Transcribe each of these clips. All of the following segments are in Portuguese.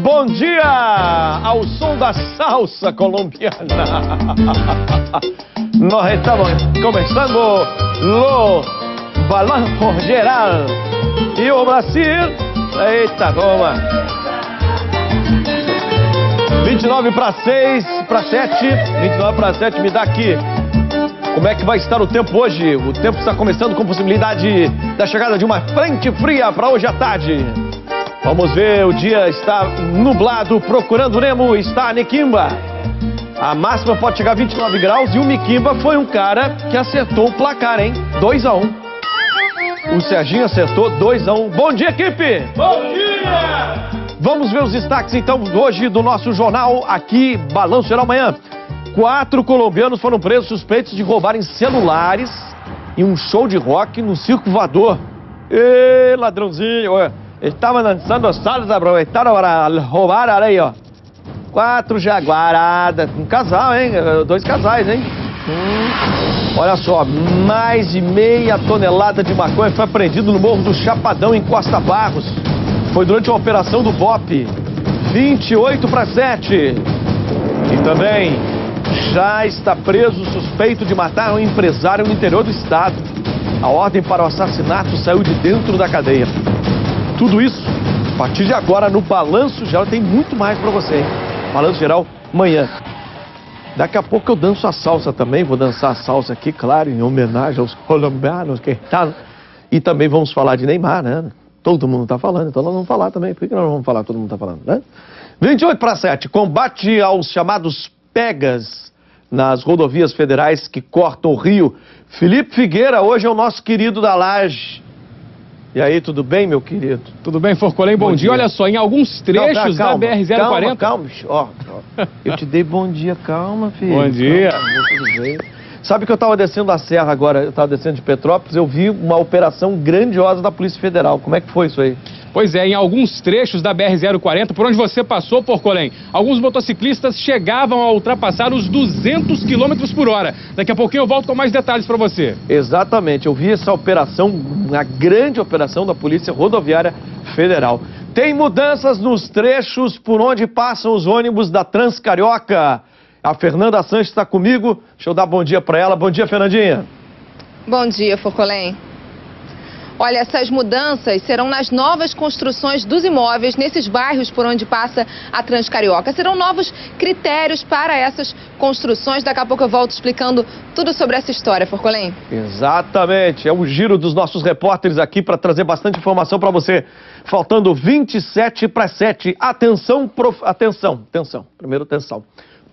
Bom dia ao som da salsa colombiana. Nós estamos começando o balanço geral. E o Brasil, eita toma. 29 para 6, para 7, 29 para 7, me dá aqui. Como é que vai estar o tempo hoje? O tempo está começando com possibilidade da chegada de uma frente fria para hoje à tarde. Vamos ver, o dia está nublado, procurando Nemo, está a Nequimba. A máxima pode chegar a 29 graus e o Miquimba foi um cara que acertou o placar, hein? 2 a 1 O Serginho acertou 2 a 1 Bom dia, equipe! Bom dia! Vamos ver os destaques então hoje do nosso jornal aqui, Balanço Geral Manhã. Quatro colombianos foram presos suspeitos de roubarem celulares em um show de rock no Circo Voador. Ê, ladrãozinho, ué. Estava dançando salsa, aproveitaram para roubar aí, ó. Quatro jaguaradas, um casal, hein? Dois casais, hein? Hum. Olha só, mais de meia tonelada de maconha foi apreendido no Morro do Chapadão, em Costa Barros. Foi durante a operação do BOP. 28 para 7. E também já está preso suspeito de matar um empresário no interior do estado. A ordem para o assassinato saiu de dentro da cadeia. Tudo isso, a partir de agora, no Balanço Geral, tem muito mais para você, hein? Balanço Geral, amanhã. Daqui a pouco eu danço a salsa também, vou dançar a salsa aqui, claro, em homenagem aos colombianos que estão. E também vamos falar de Neymar, né? Todo mundo está falando, então nós vamos falar também. Por que nós não vamos falar? Todo mundo está falando, né? 28 para 7. Combate aos chamados pegas nas rodovias federais que cortam o Rio. Felipe Figueira, hoje é o nosso querido da Laje. E aí, tudo bem, meu querido? Tudo bem, Forcolém? Bom, bom dia. dia. Olha só, em alguns trechos não, calma, da BR-040... Calma, calma, ó, ó. Eu te dei bom dia, calma, filho. Bom dia. Calma, tudo bem. Sabe que eu estava descendo a serra agora, eu estava descendo de Petrópolis, eu vi uma operação grandiosa da Polícia Federal. Como é que foi isso aí? Pois é, em alguns trechos da BR-040, por onde você passou, Porcolém, alguns motociclistas chegavam a ultrapassar os 200 km por hora. Daqui a pouquinho eu volto com mais detalhes para você. Exatamente, eu vi essa operação, uma grande operação da Polícia Rodoviária Federal. Tem mudanças nos trechos por onde passam os ônibus da Transcarioca. A Fernanda Sanches está comigo. Deixa eu dar bom dia para ela. Bom dia, Fernandinha. Bom dia, Focolém. Olha, essas mudanças serão nas novas construções dos imóveis nesses bairros por onde passa a Transcarioca. Serão novos critérios para essas construções. Daqui a pouco eu volto explicando tudo sobre essa história, Forcolém. Exatamente. É o giro dos nossos repórteres aqui para trazer bastante informação para você. Faltando 27 para 7. Atenção, prof... atenção, atenção. Primeiro, atenção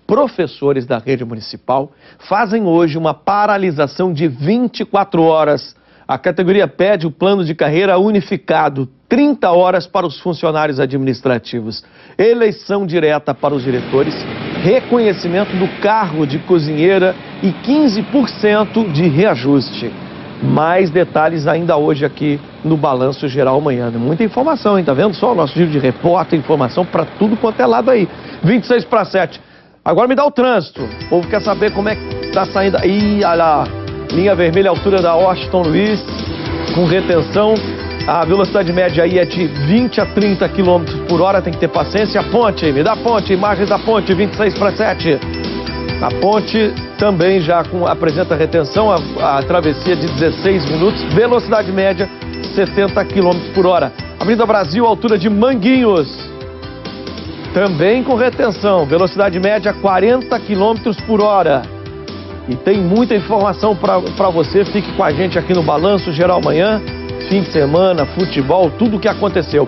professores da rede municipal fazem hoje uma paralisação de 24 horas. A categoria pede o plano de carreira unificado, 30 horas para os funcionários administrativos, eleição direta para os diretores, reconhecimento do cargo de cozinheira e 15% de reajuste. Mais detalhes ainda hoje aqui no Balanço Geral amanhã. Muita informação, hein? Tá vendo só o nosso vídeo de repórter, informação para tudo quanto é lado aí. 26 para 7. Agora me dá o trânsito. O povo quer saber como é que tá saindo. Ih, olha lá. Linha vermelha, altura da Washington Luiz, com retenção. A velocidade média aí é de 20 a 30 km por hora, tem que ter paciência. Ponte, me dá a ponte, imagens da ponte, 26 para 7. A ponte também já com, apresenta retenção, a, a travessia de 16 minutos, velocidade média 70 km por hora. Avenida Brasil, altura de Manguinhos, também com retenção, velocidade média 40 km por hora. E tem muita informação para você, fique com a gente aqui no Balanço Geral Manhã, fim de semana, futebol, tudo o que aconteceu.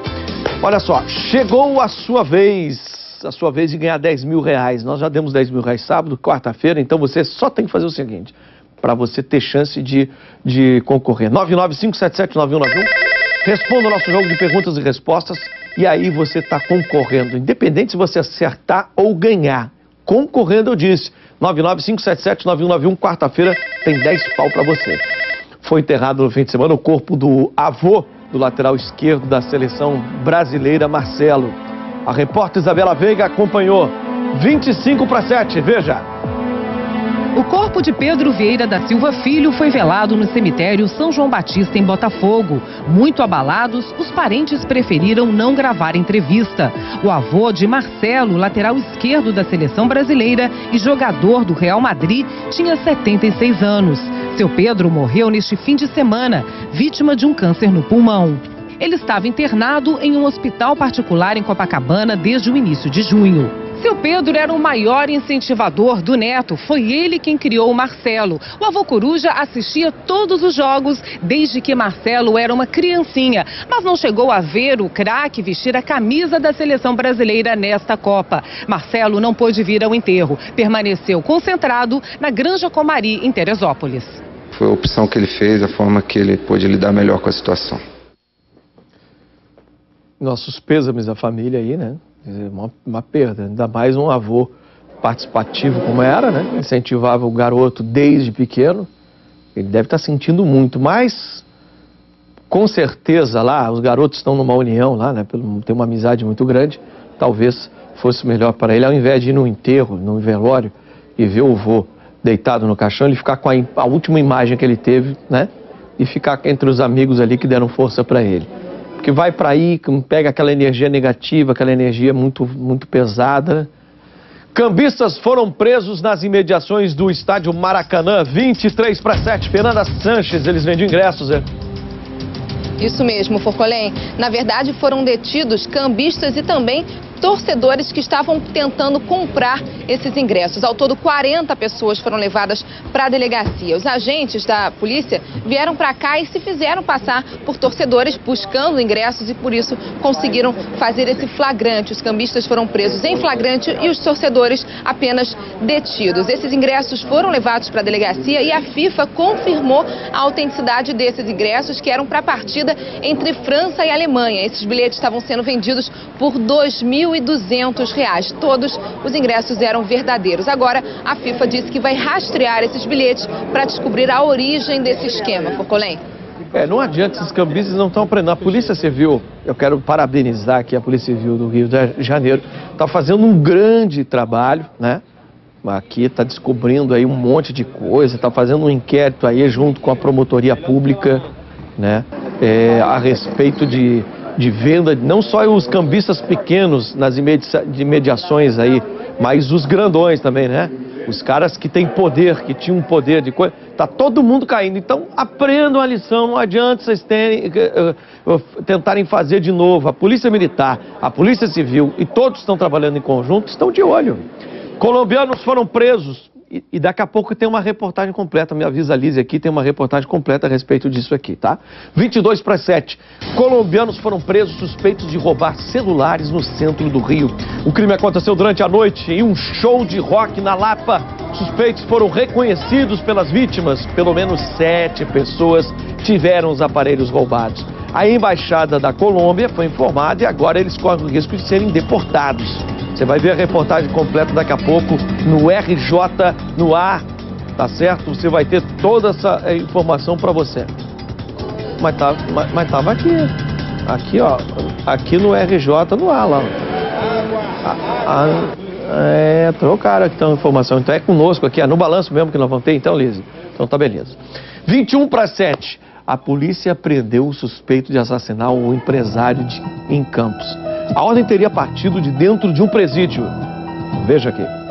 Olha só, chegou a sua vez, a sua vez de ganhar 10 mil reais. Nós já demos 10 mil reais sábado, quarta-feira, então você só tem que fazer o seguinte, para você ter chance de, de concorrer. 995779191, responda o nosso jogo de perguntas e respostas e aí você está concorrendo, independente se você acertar ou ganhar. Concorrendo, eu disse. 995779191, quarta-feira, tem 10 pau para você. Foi enterrado no fim de semana o corpo do avô do lateral esquerdo da seleção brasileira, Marcelo. A repórter Isabela Veiga acompanhou 25 para 7, veja. O corpo de Pedro Vieira da Silva Filho foi velado no cemitério São João Batista, em Botafogo. Muito abalados, os parentes preferiram não gravar entrevista. O avô de Marcelo, lateral esquerdo da seleção brasileira e jogador do Real Madrid, tinha 76 anos. Seu Pedro morreu neste fim de semana, vítima de um câncer no pulmão. Ele estava internado em um hospital particular em Copacabana desde o início de junho. Seu Pedro era o maior incentivador do neto. Foi ele quem criou o Marcelo. O avô Coruja assistia todos os jogos desde que Marcelo era uma criancinha, mas não chegou a ver o craque vestir a camisa da seleção brasileira nesta Copa. Marcelo não pôde vir ao enterro. Permaneceu concentrado na Granja Comari, em Teresópolis. Foi a opção que ele fez, a forma que ele pôde lidar melhor com a situação. Nossos pêsames à família aí, né? Uma, uma perda, ainda mais um avô participativo como era, né? Incentivava o garoto desde pequeno. Ele deve estar sentindo muito, mas com certeza lá, os garotos estão numa união lá, né? Tem uma amizade muito grande. Talvez fosse melhor para ele, ao invés de ir no enterro, no velório, e ver o avô deitado no caixão, ele ficar com a, a última imagem que ele teve, né? E ficar entre os amigos ali que deram força para ele que vai para aí, pega aquela energia negativa, aquela energia muito, muito pesada. Cambistas foram presos nas imediações do estádio Maracanã, 23 para 7. Fernanda Sanches, eles vendem ingressos, é? Isso mesmo, Forcolém. Na verdade, foram detidos cambistas e também torcedores que estavam tentando comprar esses ingressos. Ao todo, 40 pessoas foram levadas para a delegacia. Os agentes da polícia vieram para cá e se fizeram passar por torcedores buscando ingressos e por isso conseguiram fazer esse flagrante. Os cambistas foram presos em flagrante e os torcedores apenas detidos. Esses ingressos foram levados para a delegacia e a FIFA confirmou a autenticidade desses ingressos que eram para a partida entre França e Alemanha. Esses bilhetes estavam sendo vendidos por 2 mil R$ 1.200. Todos os ingressos eram verdadeiros. Agora, a FIFA disse que vai rastrear esses bilhetes para descobrir a origem desse esquema. Forcolém. É, não adianta, esses cambistas não estão aprendendo. A Polícia Civil, eu quero parabenizar aqui a Polícia Civil do Rio de Janeiro, está fazendo um grande trabalho, né? Aqui está descobrindo aí um monte de coisa, está fazendo um inquérito aí junto com a promotoria pública, né? É, a respeito de de venda, não só os cambistas pequenos nas imediações aí, mas os grandões também, né? Os caras que têm poder, que tinham poder de coisa. Tá todo mundo caindo. Então aprendam a lição, não adianta vocês terem, uh, uh, tentarem fazer de novo. A Polícia Militar, a Polícia Civil e todos estão trabalhando em conjunto, estão de olho. Colombianos foram presos e, daqui a pouco tem uma reportagem completa, me avisa Liz aqui, tem uma reportagem completa a respeito disso aqui, tá? 22 para 7. Colombianos foram presos suspeitos de roubar celulares no centro do Rio. O crime aconteceu durante a noite em um show de rock na Lapa. Suspeitos foram reconhecidos pelas vítimas. Pelo menos sete pessoas tiveram os aparelhos roubados. A embaixada da Colômbia foi informada e agora eles correm o risco de serem deportados. Você vai ver a reportagem completa daqui a pouco no RJ no ar, tá certo? Você vai ter toda essa eh, informação para você. Mas, tá, mas, mas tava aqui, aqui ó, aqui no RJ no ar lá. A, a, é, trocaram aqui então a informação. Então é conosco aqui, é no balanço mesmo que nós vamos ter, então, Lise. Então tá beleza. 21 para 7. A polícia prendeu o suspeito de assassinar o empresário de, em Campos. A ordem teria partido de dentro de um presídio. Veja aqui.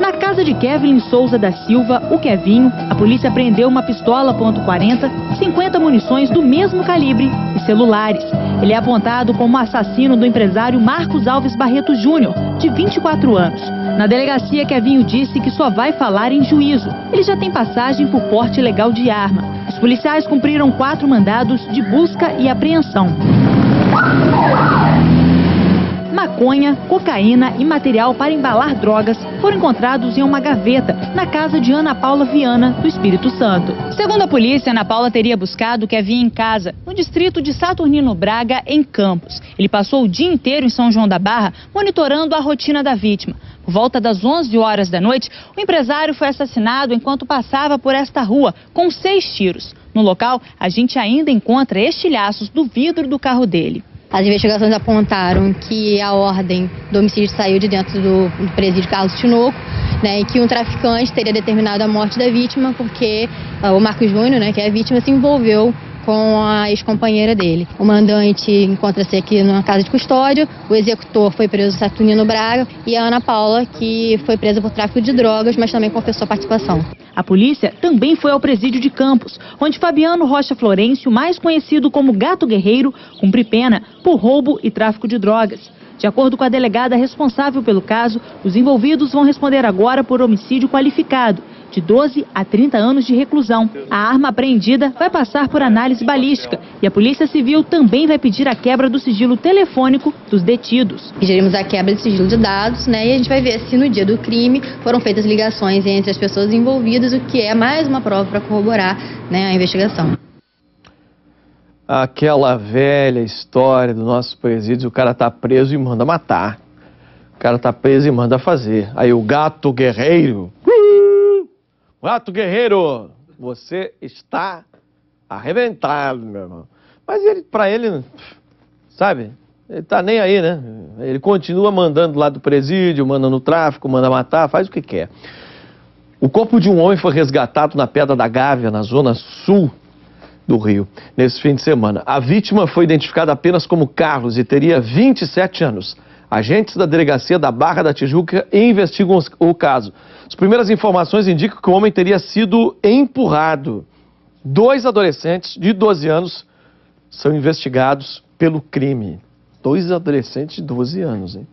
Na casa de Kevin Souza da Silva, o Kevinho, a polícia prendeu uma pistola .40, 50 munições do mesmo calibre e celulares. Ele é apontado como assassino do empresário Marcos Alves Barreto Júnior, de 24 anos. Na delegacia, Kevinho disse que só vai falar em juízo. Ele já tem passagem por porte ilegal de arma. Os policiais cumpriram quatro mandados de busca e apreensão. Maconha, cocaína e material para embalar drogas foram encontrados em uma gaveta na casa de Ana Paula Viana, do Espírito Santo. Segundo a polícia, Ana Paula teria buscado o Kevin em casa, no distrito de Saturnino Braga, em Campos. Ele passou o dia inteiro em São João da Barra, monitorando a rotina da vítima. Por volta das 11 horas da noite, o empresário foi assassinado enquanto passava por esta rua, com seis tiros. No local, a gente ainda encontra estilhaços do vidro do carro dele. As investigações apontaram que a ordem do homicídio saiu de dentro do, presídio Carlos Tinoco né, que um traficante teria determinado a morte da vítima porque uh, o Marcos Júnior, né, que é a vítima, se envolveu com a ex-companheira dele. O mandante encontra-se aqui numa casa de custódia, o executor foi preso Saturnino Braga e a Ana Paula, que foi presa por tráfico de drogas, mas também confessou participação. A polícia também foi ao presídio de Campos, onde Fabiano Rocha Florencio, mais conhecido como Gato Guerreiro, cumpre pena por roubo e tráfico de drogas. De acordo com a delegada responsável pelo caso, os envolvidos vão responder agora por homicídio qualificado, de 12 a 30 anos de reclusão. A arma apreendida vai passar por análise balística e a Polícia Civil também vai pedir a quebra do sigilo telefônico dos detidos. Pediremos a quebra de sigilo de dados, né? E a gente vai ver se no dia do crime foram feitas ligações entre as pessoas envolvidas, o que é mais uma prova para corroborar né, a investigação aquela velha história do nosso presídio, o cara tá preso e manda matar. O cara tá preso e manda fazer. Aí o gato guerreiro, gato guerreiro, você está arrebentado, meu irmão. Mas ele, para ele, sabe, ele tá nem aí, né? Ele continua mandando lá do presídio, manda no tráfico, manda matar, faz o que quer. O corpo de um homem foi resgatado na Pedra da Gávea, na zona sul do Rio, nesse fim de semana. A vítima foi identificada apenas como Carlos e teria 27 anos. Agentes da delegacia da Barra da Tijuca investigam o caso. As primeiras informações indicam que o homem teria sido empurrado. Dois adolescentes de 12 anos são investigados pelo crime. Dois adolescentes de 12 anos, hein?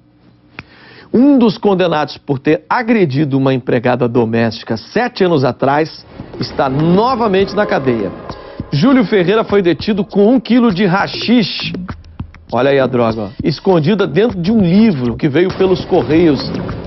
Um dos condenados por ter agredido uma empregada doméstica sete anos atrás está novamente na cadeia. Júlio Ferreira foi detido com um quilo de rachixe. Olha aí a droga, escondida dentro de um livro que veio pelos Correios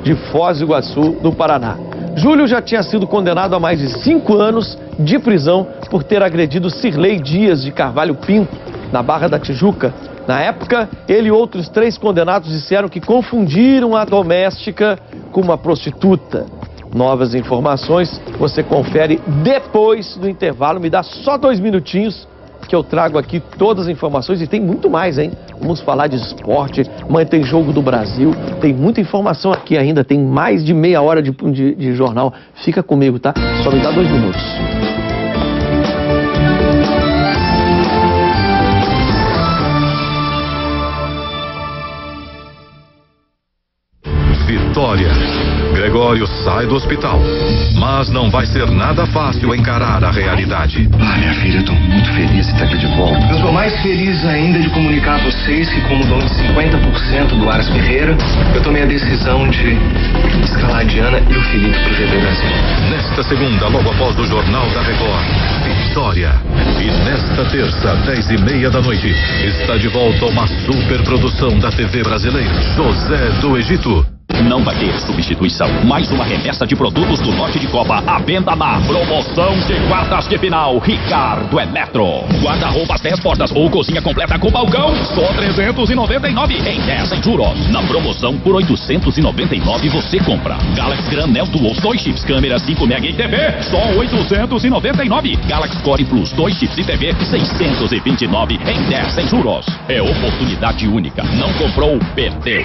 de Foz do Iguaçu, no Paraná. Júlio já tinha sido condenado a mais de cinco anos de prisão por ter agredido Cirlei Dias de Carvalho Pinto, na Barra da Tijuca. Na época, ele e outros três condenados disseram que confundiram a doméstica com uma prostituta novas informações. Você confere depois do intervalo. Me dá só dois minutinhos que eu trago aqui todas as informações e tem muito mais, hein? Vamos falar de esporte, amanhã tem jogo do Brasil, tem muita informação aqui ainda, tem mais de meia hora de, de, de jornal. Fica comigo, tá? Só me dá dois minutos. Vitória. Gregório sai do hospital. Mas não vai ser nada fácil encarar a realidade. Ah, minha filha, eu tô muito feliz de ter aqui de volta. Eu estou mais feliz ainda de comunicar a vocês que, como dono de 50% do Aras Ferreira, eu tomei a decisão de escalar a Diana e o Felipe pro GP Brasil. Nesta segunda, logo após o Jornal da Record, Vitória. E nesta terça, 10 e meia da noite, está de volta uma superprodução da TV brasileira, José do Egito. Não vai ter substituição. Mais uma remessa de produtos do Norte de Copa à venda na promoção de quartas de final. Ricardo Eletro. Guarda-roupas 10 portas ou cozinha completa com balcão. Só 399 em 10 em juros. Na promoção por 899 você compra. Galaxy Granel Dual 2 chips câmera 5 mega e TV. Só 899. Galaxy Core Plus 2 chips e TV 629 em 10 em juros. É oportunidade única. Não comprou, perdeu.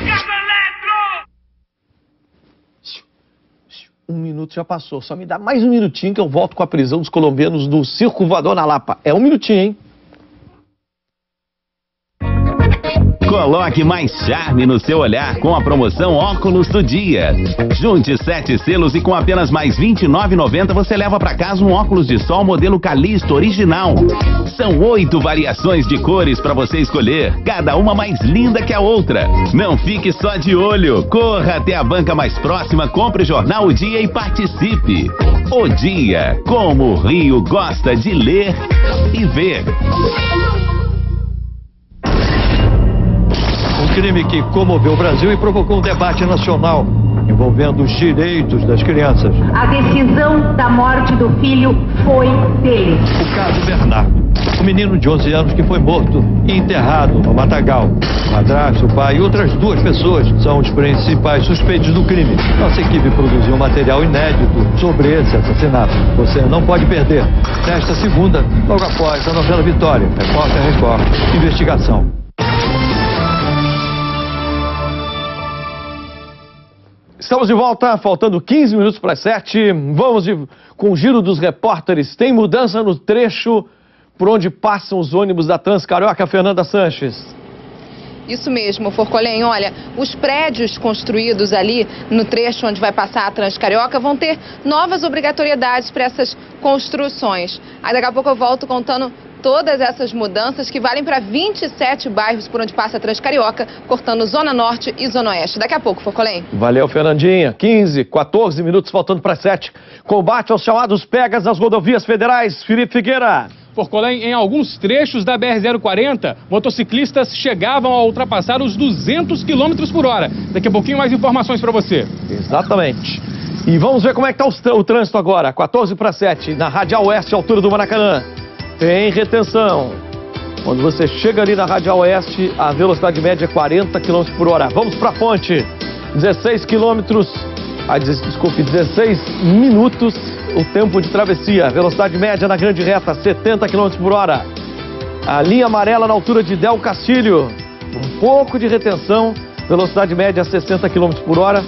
Um minuto já passou. Só me dá mais um minutinho que eu volto com a prisão dos colombianos do Circo Voador na Lapa. É um minutinho, hein? Coloque mais charme no seu olhar com a promoção Óculos do Dia. Junte sete selos e com apenas mais R$ 29,90 você leva para casa um óculos de sol modelo Calisto original. São oito variações de cores para você escolher, cada uma mais linda que a outra. Não fique só de olho, corra até a banca mais próxima, compre o jornal O Dia e participe. O Dia, como o Rio gosta de ler e ver. Crime que comoveu o Brasil e provocou um debate nacional envolvendo os direitos das crianças. A decisão da morte do filho foi dele. O caso Bernardo, o menino de 11 anos que foi morto e enterrado no Matagal. O madrasto, o pai e outras duas pessoas são os principais suspeitos do crime. Nossa equipe produziu material inédito sobre esse assassinato. Você não pode perder. Nesta segunda, logo após a novela Vitória, Repórter Record, Investigação. Estamos de volta, faltando 15 minutos para as 7. Vamos de, com o giro dos repórteres. Tem mudança no trecho por onde passam os ônibus da Transcarioca, Fernanda Sanches. Isso mesmo, Forcolém. Olha, os prédios construídos ali no trecho onde vai passar a Transcarioca vão ter novas obrigatoriedades para essas construções. Aí daqui a pouco eu volto contando todas essas mudanças que valem para 27 bairros por onde passa a Transcarioca, cortando Zona Norte e Zona Oeste. Daqui a pouco, Forcolém. Valeu, Fernandinha. 15, 14 minutos faltando para 7. Combate aos chamados pegas nas rodovias federais. Felipe Figueira. Porcolém, em alguns trechos da BR-040, motociclistas chegavam a ultrapassar os 200 km por hora. Daqui a pouquinho mais informações para você. Exatamente. E vamos ver como é que está o, trânsito agora. 14 para 7, na Radial Oeste, altura do Maracanã. Tem retenção. Quando você chega ali na Radial Oeste, a velocidade média é 40 km por hora. Vamos para a ponte. 16 quilômetros, desculpe, 16 minutos o tempo de travessia. Velocidade média na grande reta, 70 km por hora. A linha amarela na altura de Del Castilho. Um pouco de retenção, velocidade média 60 km por hora.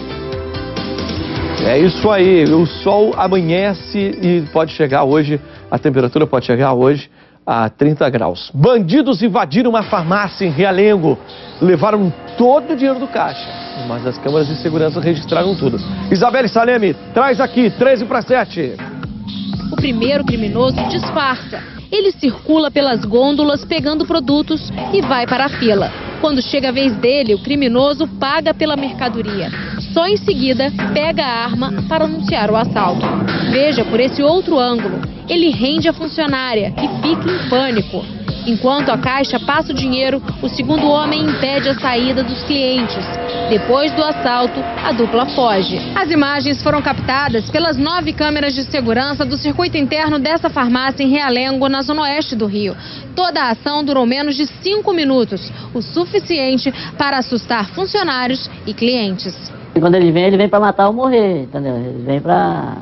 É isso aí, o sol amanhece e pode chegar hoje, a temperatura pode chegar hoje a 30 graus. Bandidos invadiram uma farmácia em Realengo, levaram todo o dinheiro do caixa, mas as câmeras de segurança registraram tudo. Isabelle Salemi, traz aqui, 13 para 7. O primeiro criminoso disfarça. Ele circula pelas gôndolas pegando produtos e vai para a fila. Quando chega a vez dele, o criminoso paga pela mercadoria. Só em seguida, pega a arma para anunciar o assalto. Veja por esse outro ângulo. Ele rende a funcionária, que fica em pânico. Enquanto a caixa passa o dinheiro, o segundo homem impede a saída dos clientes. Depois do assalto, a dupla foge. As imagens foram captadas pelas nove câmeras de segurança do circuito interno dessa farmácia em Realengo, na zona oeste do Rio. Toda a ação durou menos de cinco minutos, o suficiente para assustar funcionários e clientes. Quando ele vem, ele vem para matar ou morrer, entendeu? Ele vem para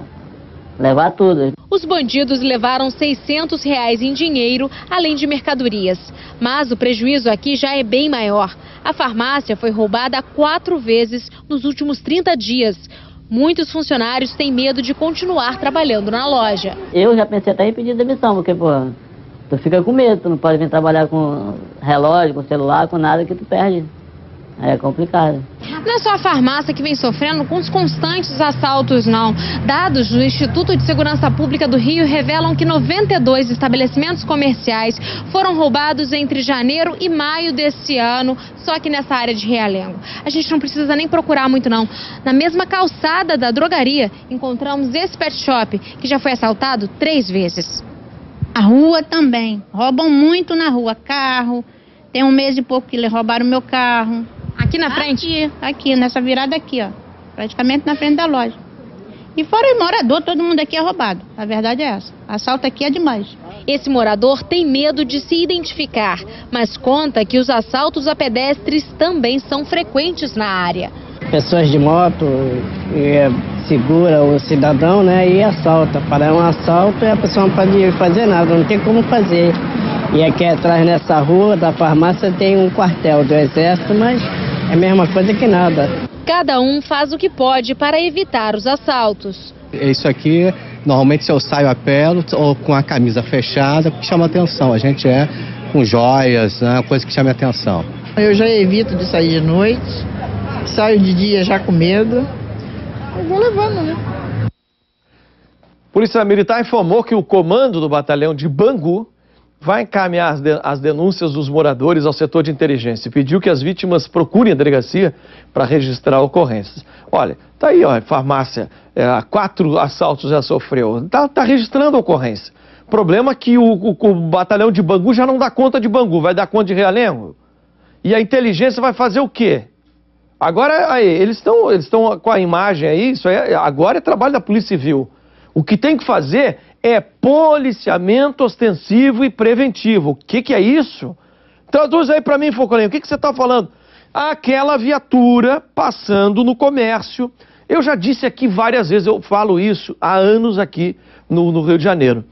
levar tudo. Os bandidos levaram 600 reais em dinheiro, além de mercadorias. Mas o prejuízo aqui já é bem maior. A farmácia foi roubada quatro vezes nos últimos 30 dias. Muitos funcionários têm medo de continuar trabalhando na loja. Eu já pensei até em pedir demissão, porque, pô, tu fica com medo, tu não pode vir trabalhar com relógio, com celular, com nada que tu perde. É complicado. Não é só a farmácia que vem sofrendo com os constantes assaltos, não. Dados do Instituto de Segurança Pública do Rio revelam que 92 estabelecimentos comerciais foram roubados entre janeiro e maio desse ano, só que nessa área de Realengo. A gente não precisa nem procurar muito, não. Na mesma calçada da drogaria, encontramos esse pet shop, que já foi assaltado três vezes. A rua também. Roubam muito na rua. Carro. Tem um mês e pouco que roubaram meu carro. Aqui na frente? Aqui, aqui, nessa virada aqui, ó. Praticamente na frente da loja. E fora o morador, todo mundo aqui é roubado. A verdade é essa. Assalto aqui é demais. Esse morador tem medo de se identificar, mas conta que os assaltos a pedestres também são frequentes na área. Pessoas de moto é, segura o cidadão, né, e assalta. Para um assalto, a pessoa não pode fazer nada, não tem como fazer. E aqui atrás nessa rua da farmácia tem um quartel do exército, mas é a mesma coisa que nada. Cada um faz o que pode para evitar os assaltos. Isso aqui, normalmente se eu saio a pé ou com a camisa fechada, que chama atenção. A gente é com joias, né, coisa que chama atenção. Eu já evito de sair de noite, saio de dia já com medo. Eu vou levando, né? Polícia Militar informou que o comando do batalhão de Bangu vai encaminhar as denúncias dos moradores ao setor de inteligência e pediu que as vítimas procurem a delegacia para registrar ocorrências. Olha, tá aí, ó, farmácia, é, quatro assaltos já sofreu, tá, tá registrando a ocorrência. Problema é que o, o, o, batalhão de Bangu já não dá conta de Bangu, vai dar conta de Realengo. E a inteligência vai fazer o quê? Agora, aí, eles estão eles com a imagem aí, isso aí, agora é trabalho da Polícia Civil. O que tem que fazer é policiamento ostensivo e preventivo. O que, que é isso? Traduz aí para mim, Focolinho, o que, que você está falando? Aquela viatura passando no comércio. Eu já disse aqui várias vezes, eu falo isso há anos aqui no, no Rio de Janeiro.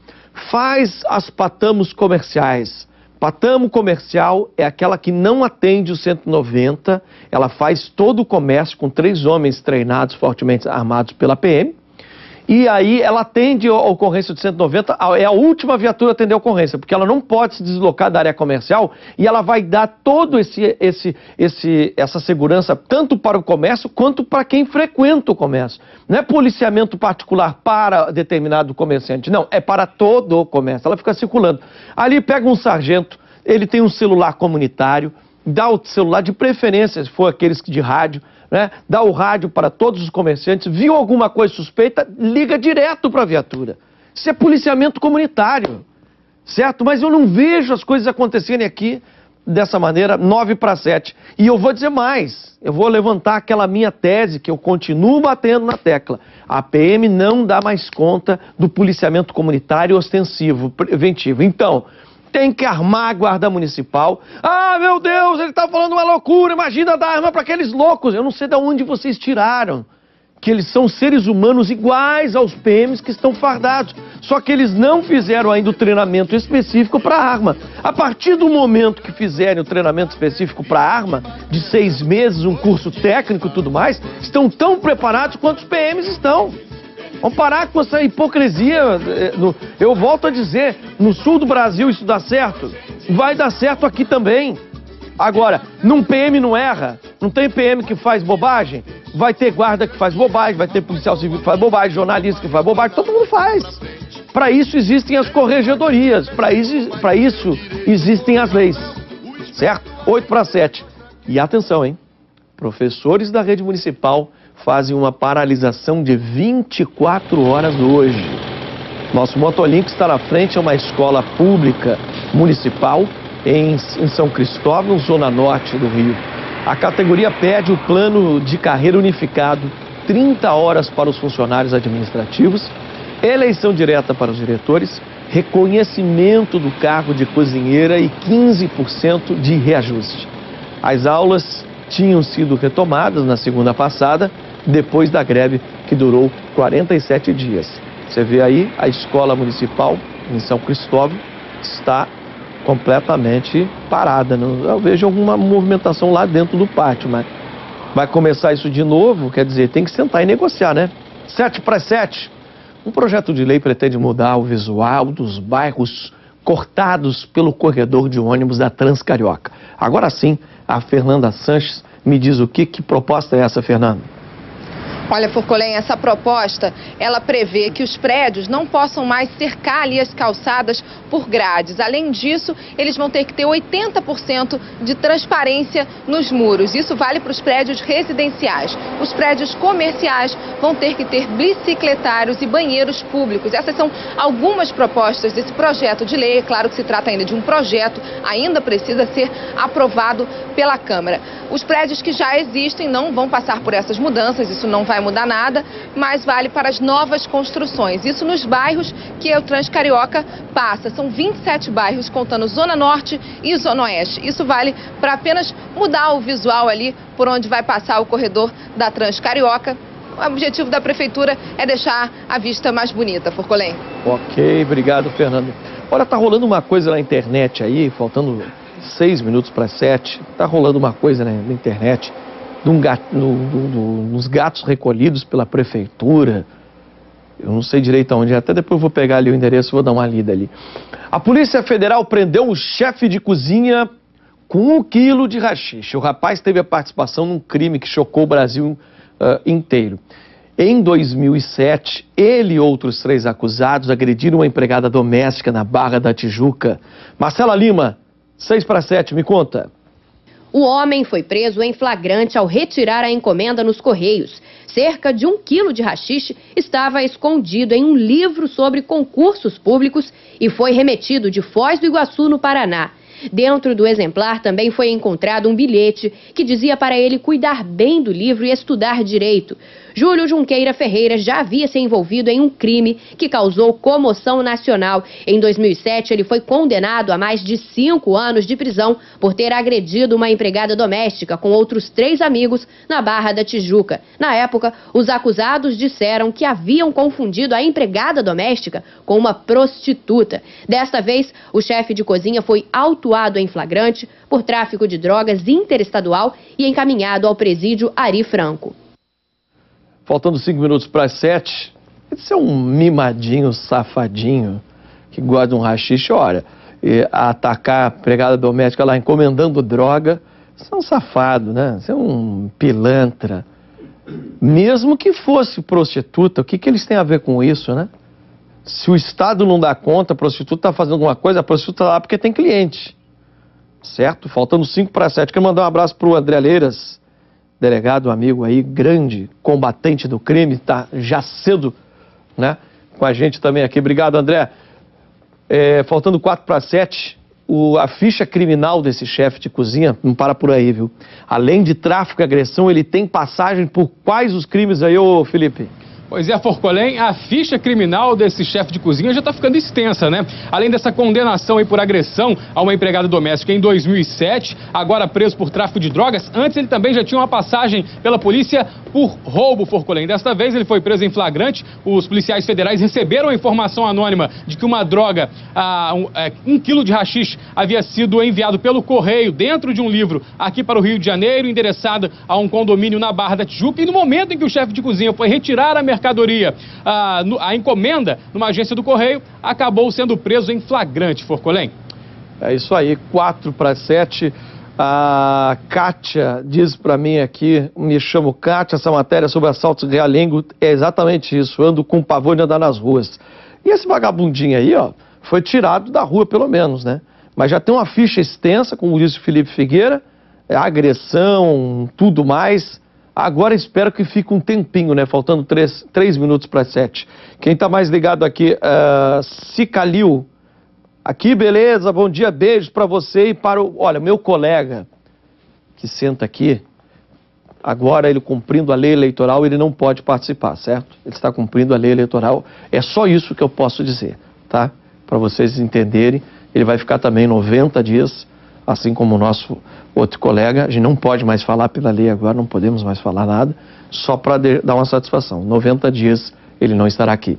Faz as patamos comerciais, Patamo comercial é aquela que não atende o 190, ela faz todo o comércio com três homens treinados, fortemente armados pela PM, e aí ela atende a ocorrência de 190, é a última viatura a atender a ocorrência, porque ela não pode se deslocar da área comercial e ela vai dar todo esse, esse, esse, essa segurança tanto para o comércio quanto para quem frequenta o comércio. Não é policiamento particular para determinado comerciante, não, é para todo o comércio. Ela fica circulando. Ali pega um sargento, ele tem um celular comunitário, dá o celular de preferência, se for aqueles de rádio, né, dá o rádio para todos os comerciantes, viu alguma coisa suspeita, liga direto para a viatura. Isso é policiamento comunitário, certo? Mas eu não vejo as coisas acontecerem aqui dessa maneira, 9 para 7. E eu vou dizer mais, eu vou levantar aquela minha tese que eu continuo batendo na tecla. A PM não dá mais conta do policiamento comunitário ostensivo, preventivo. Então, tem que armar a guarda municipal. Ah, meu Deus, ele está falando uma loucura, imagina dar arma para aqueles loucos. Eu não sei de onde vocês tiraram. Que eles são seres humanos iguais aos PMs que estão fardados. Só que eles não fizeram ainda o treinamento específico para arma. A partir do momento que fizerem o treinamento específico para arma, de seis meses, um curso técnico e tudo mais, estão tão preparados quanto os PMs estão. Vamos parar com essa hipocrisia. Eh, eu volto a dizer, no sul do Brasil isso dá certo, vai dar certo aqui também. Agora, num PM não erra, não tem PM que faz bobagem, vai ter guarda que faz bobagem, vai ter policial civil que faz bobagem, jornalista que faz bobagem, todo mundo faz. Para isso existem as corregedorias, para isso, isso existem as leis, certo? 8 para 7. E atenção, hein? Professores da rede municipal fazem uma paralisação de 24 horas hoje. Nosso Motolink está na frente, é uma escola pública municipal em, em São Cristóvão, zona norte do Rio. A categoria pede o plano de carreira unificado, 30 horas para os funcionários administrativos, eleição direta para os diretores, reconhecimento do cargo de cozinheira e 15% de reajuste. As aulas tinham sido retomadas na segunda passada, depois da greve que durou 47 dias. Você vê aí, a escola municipal em São Cristóvão está completamente parada. Eu vejo alguma movimentação lá dentro do pátio, mas vai começar isso de novo, quer dizer, tem que sentar e negociar, né? 7 para 7. Um projeto de lei pretende mudar o visual dos bairros cortados pelo corredor de ônibus da Transcarioca. Agora sim, a Fernanda Sanches me diz o que, que proposta é essa, Fernanda? Olha, Furcolém, essa proposta, ela prevê que os prédios não possam mais cercar ali as calçadas por grades. Além disso, eles vão ter que ter 80% de transparência nos muros. Isso vale para os prédios residenciais. Os prédios comerciais vão ter que ter bicicletários e banheiros públicos. Essas são algumas propostas desse projeto de lei. É claro que se trata ainda de um projeto, ainda precisa ser aprovado pela Câmara. Os prédios que já existem não vão passar por essas mudanças, isso não vai mudar nada, mas vale para as novas construções. Isso nos bairros que o Transcarioca passa. São 27 bairros, contando Zona Norte e Zona Oeste. Isso vale para apenas mudar o visual ali por onde vai passar o corredor da Transcarioca. O objetivo da prefeitura é deixar a vista mais bonita, Forcolém. Ok, obrigado, Fernando. Olha, tá rolando uma coisa na internet aí, faltando seis minutos para sete, tá rolando uma coisa né, na internet um gato, no, no, nos gatos recolhidos pela prefeitura. Eu não sei direito aonde, até depois eu vou pegar ali o endereço e vou dar uma lida ali. A Polícia Federal prendeu o chefe de cozinha com um quilo de rachixe. O rapaz teve a participação num crime que chocou o Brasil uh, inteiro. Em 2007, ele e outros três acusados agrediram uma empregada doméstica na Barra da Tijuca. Marcela Lima, 6 para 7, me conta. O homem foi preso em flagrante ao retirar a encomenda nos Correios. Cerca de um quilo de rachixe estava escondido em um livro sobre concursos públicos e foi remetido de Foz do Iguaçu, no Paraná. Dentro do exemplar também foi encontrado um bilhete que dizia para ele cuidar bem do livro e estudar direito. Júlio Junqueira Ferreira já havia se envolvido em um crime que causou comoção nacional. Em 2007, ele foi condenado a mais de cinco anos de prisão por ter agredido uma empregada doméstica com outros três amigos na Barra da Tijuca. Na época, os acusados disseram que haviam confundido a empregada doméstica com uma prostituta. Desta vez, o chefe de cozinha foi autuado em flagrante por tráfico de drogas interestadual e encaminhado ao presídio Ari Franco. Faltando cinco minutos para as sete, esse é um mimadinho, safadinho, que gosta de um rachixe, olha, atacar a pregada doméstica lá encomendando droga, você é um safado, né? Você é um pilantra. Mesmo que fosse prostituta, o que, que eles têm a ver com isso, né? Se o Estado não dá conta, a prostituta está fazendo alguma coisa, a prostituta está lá porque tem cliente. Certo? Faltando 5 para 7. Quero mandar um abraço para o André Leiras, delegado, amigo aí, grande combatente do crime, está já cedo né, com a gente também aqui. Obrigado, André. É, faltando 4 para 7, o, a ficha criminal desse chefe de cozinha não para por aí, viu? Além de tráfico e agressão, ele tem passagem por quais os crimes aí, ô Felipe? Pois é, Forcolém, a ficha criminal desse chefe de cozinha já está ficando extensa, né? Além dessa condenação aí por agressão a uma empregada doméstica em 2007, agora preso por tráfico de drogas, antes ele também já tinha uma passagem pela polícia por roubo, Forcolém. Desta vez ele foi preso em flagrante. Os policiais federais receberam a informação anônima de que uma droga, ah, um, é, um quilo de rachixe, havia sido enviado pelo correio dentro de um livro aqui para o Rio de Janeiro, endereçado a um condomínio na Barra da Tijuca. E no momento em que o chefe de cozinha foi retirar a mercadoria, mercadoria, a, a encomenda numa agência do Correio, acabou sendo preso em flagrante, Forcolém. É isso aí, 4 para 7. A Kátia diz para mim aqui, me chamo Kátia, essa matéria sobre assaltos realengo é exatamente isso, ando com pavor de andar nas ruas. E esse vagabundinho aí, ó, foi tirado da rua pelo menos, né? Mas já tem uma ficha extensa, como disse o Felipe Figueira, é agressão, tudo mais. Agora espero que fique um tempinho, né? Faltando três, três minutos para sete. Quem está mais ligado aqui, uh, Cicalil. Aqui, beleza? Bom dia, beijos para você e para o. Olha, meu colega que senta aqui, agora ele cumprindo a lei eleitoral, ele não pode participar, certo? Ele está cumprindo a lei eleitoral. É só isso que eu posso dizer, tá? Para vocês entenderem. Ele vai ficar também 90 dias assim como o nosso outro colega, a gente não pode mais falar pela lei agora, não podemos mais falar nada, só para dar uma satisfação. 90 dias ele não estará aqui.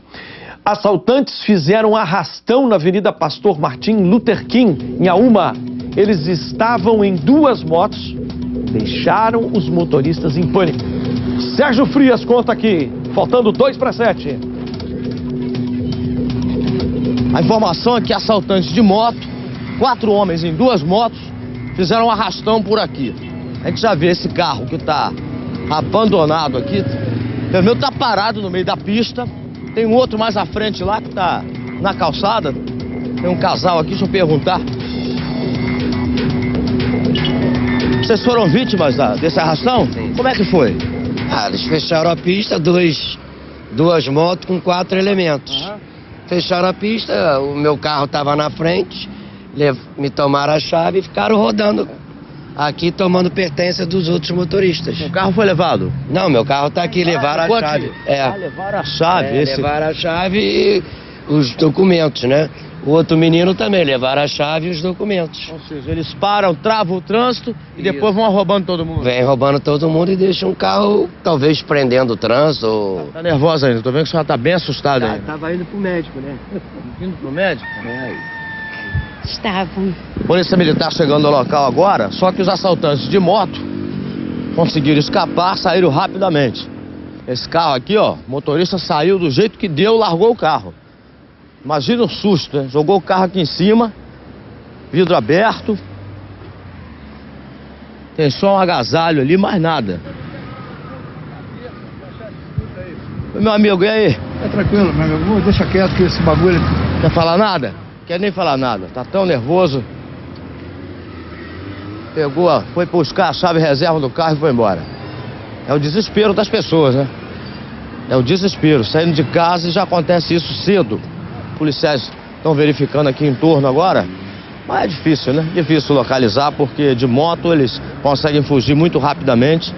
Assaltantes fizeram arrastão na Avenida Pastor Martim Luther King, em Auma. Eles estavam em duas motos, deixaram os motoristas em pânico. Sérgio Frias conta aqui, faltando dois para sete. A informação é que assaltantes de moto quatro homens em duas motos fizeram arrastão por aqui. A gente já vê esse carro que está abandonado aqui. O meu está parado no meio da pista. Tem um outro mais à frente lá que está na calçada. Tem um casal aqui, deixa eu perguntar. Vocês foram vítimas da, desse arrastão? Sim. Como é que foi? Ah, eles fecharam a pista, dois, duas motos com quatro elementos. Uhum. Fecharam a pista, o meu carro estava na frente, me tomaram a chave e ficaram rodando aqui tomando pertença dos outros motoristas. O carro foi levado? Não, meu carro está aqui, levaram a chave. É. Ah, levaram a chave. É, esse... Levaram a chave e os documentos, né? O outro menino também, levaram a chave e os documentos. Ou seja, eles param, travam o trânsito e Isso. depois vão roubando todo mundo. Vem roubando todo mundo e deixam o carro, talvez, prendendo o trânsito. Ou... Tá, tá nervosa ainda, tô vendo que a senhora tá bem assustada tá, ainda. Tava indo pro médico, né? Indo pro médico? É. Estavam. Polícia Militar chegando ao local agora, só que os assaltantes de moto conseguiram escapar, saíram rapidamente. Esse carro aqui, ó, o motorista saiu do jeito que deu, largou o carro. Imagina o susto, né? Jogou o carro aqui em cima, vidro aberto. Tem só um agasalho ali, mais nada. Meu amigo, e aí? É tranquilo, meu amigo. Deixa quieto que esse bagulho. Quer falar nada? Quer nem falar nada, tá tão nervoso. Pegou, foi buscar a chave reserva do carro e foi embora. É o desespero das pessoas, né? É o desespero. Saindo de casa e já acontece isso cedo. Policiais estão verificando aqui em torno agora. Mas é difícil, né? Difícil localizar porque de moto eles conseguem fugir muito rapidamente.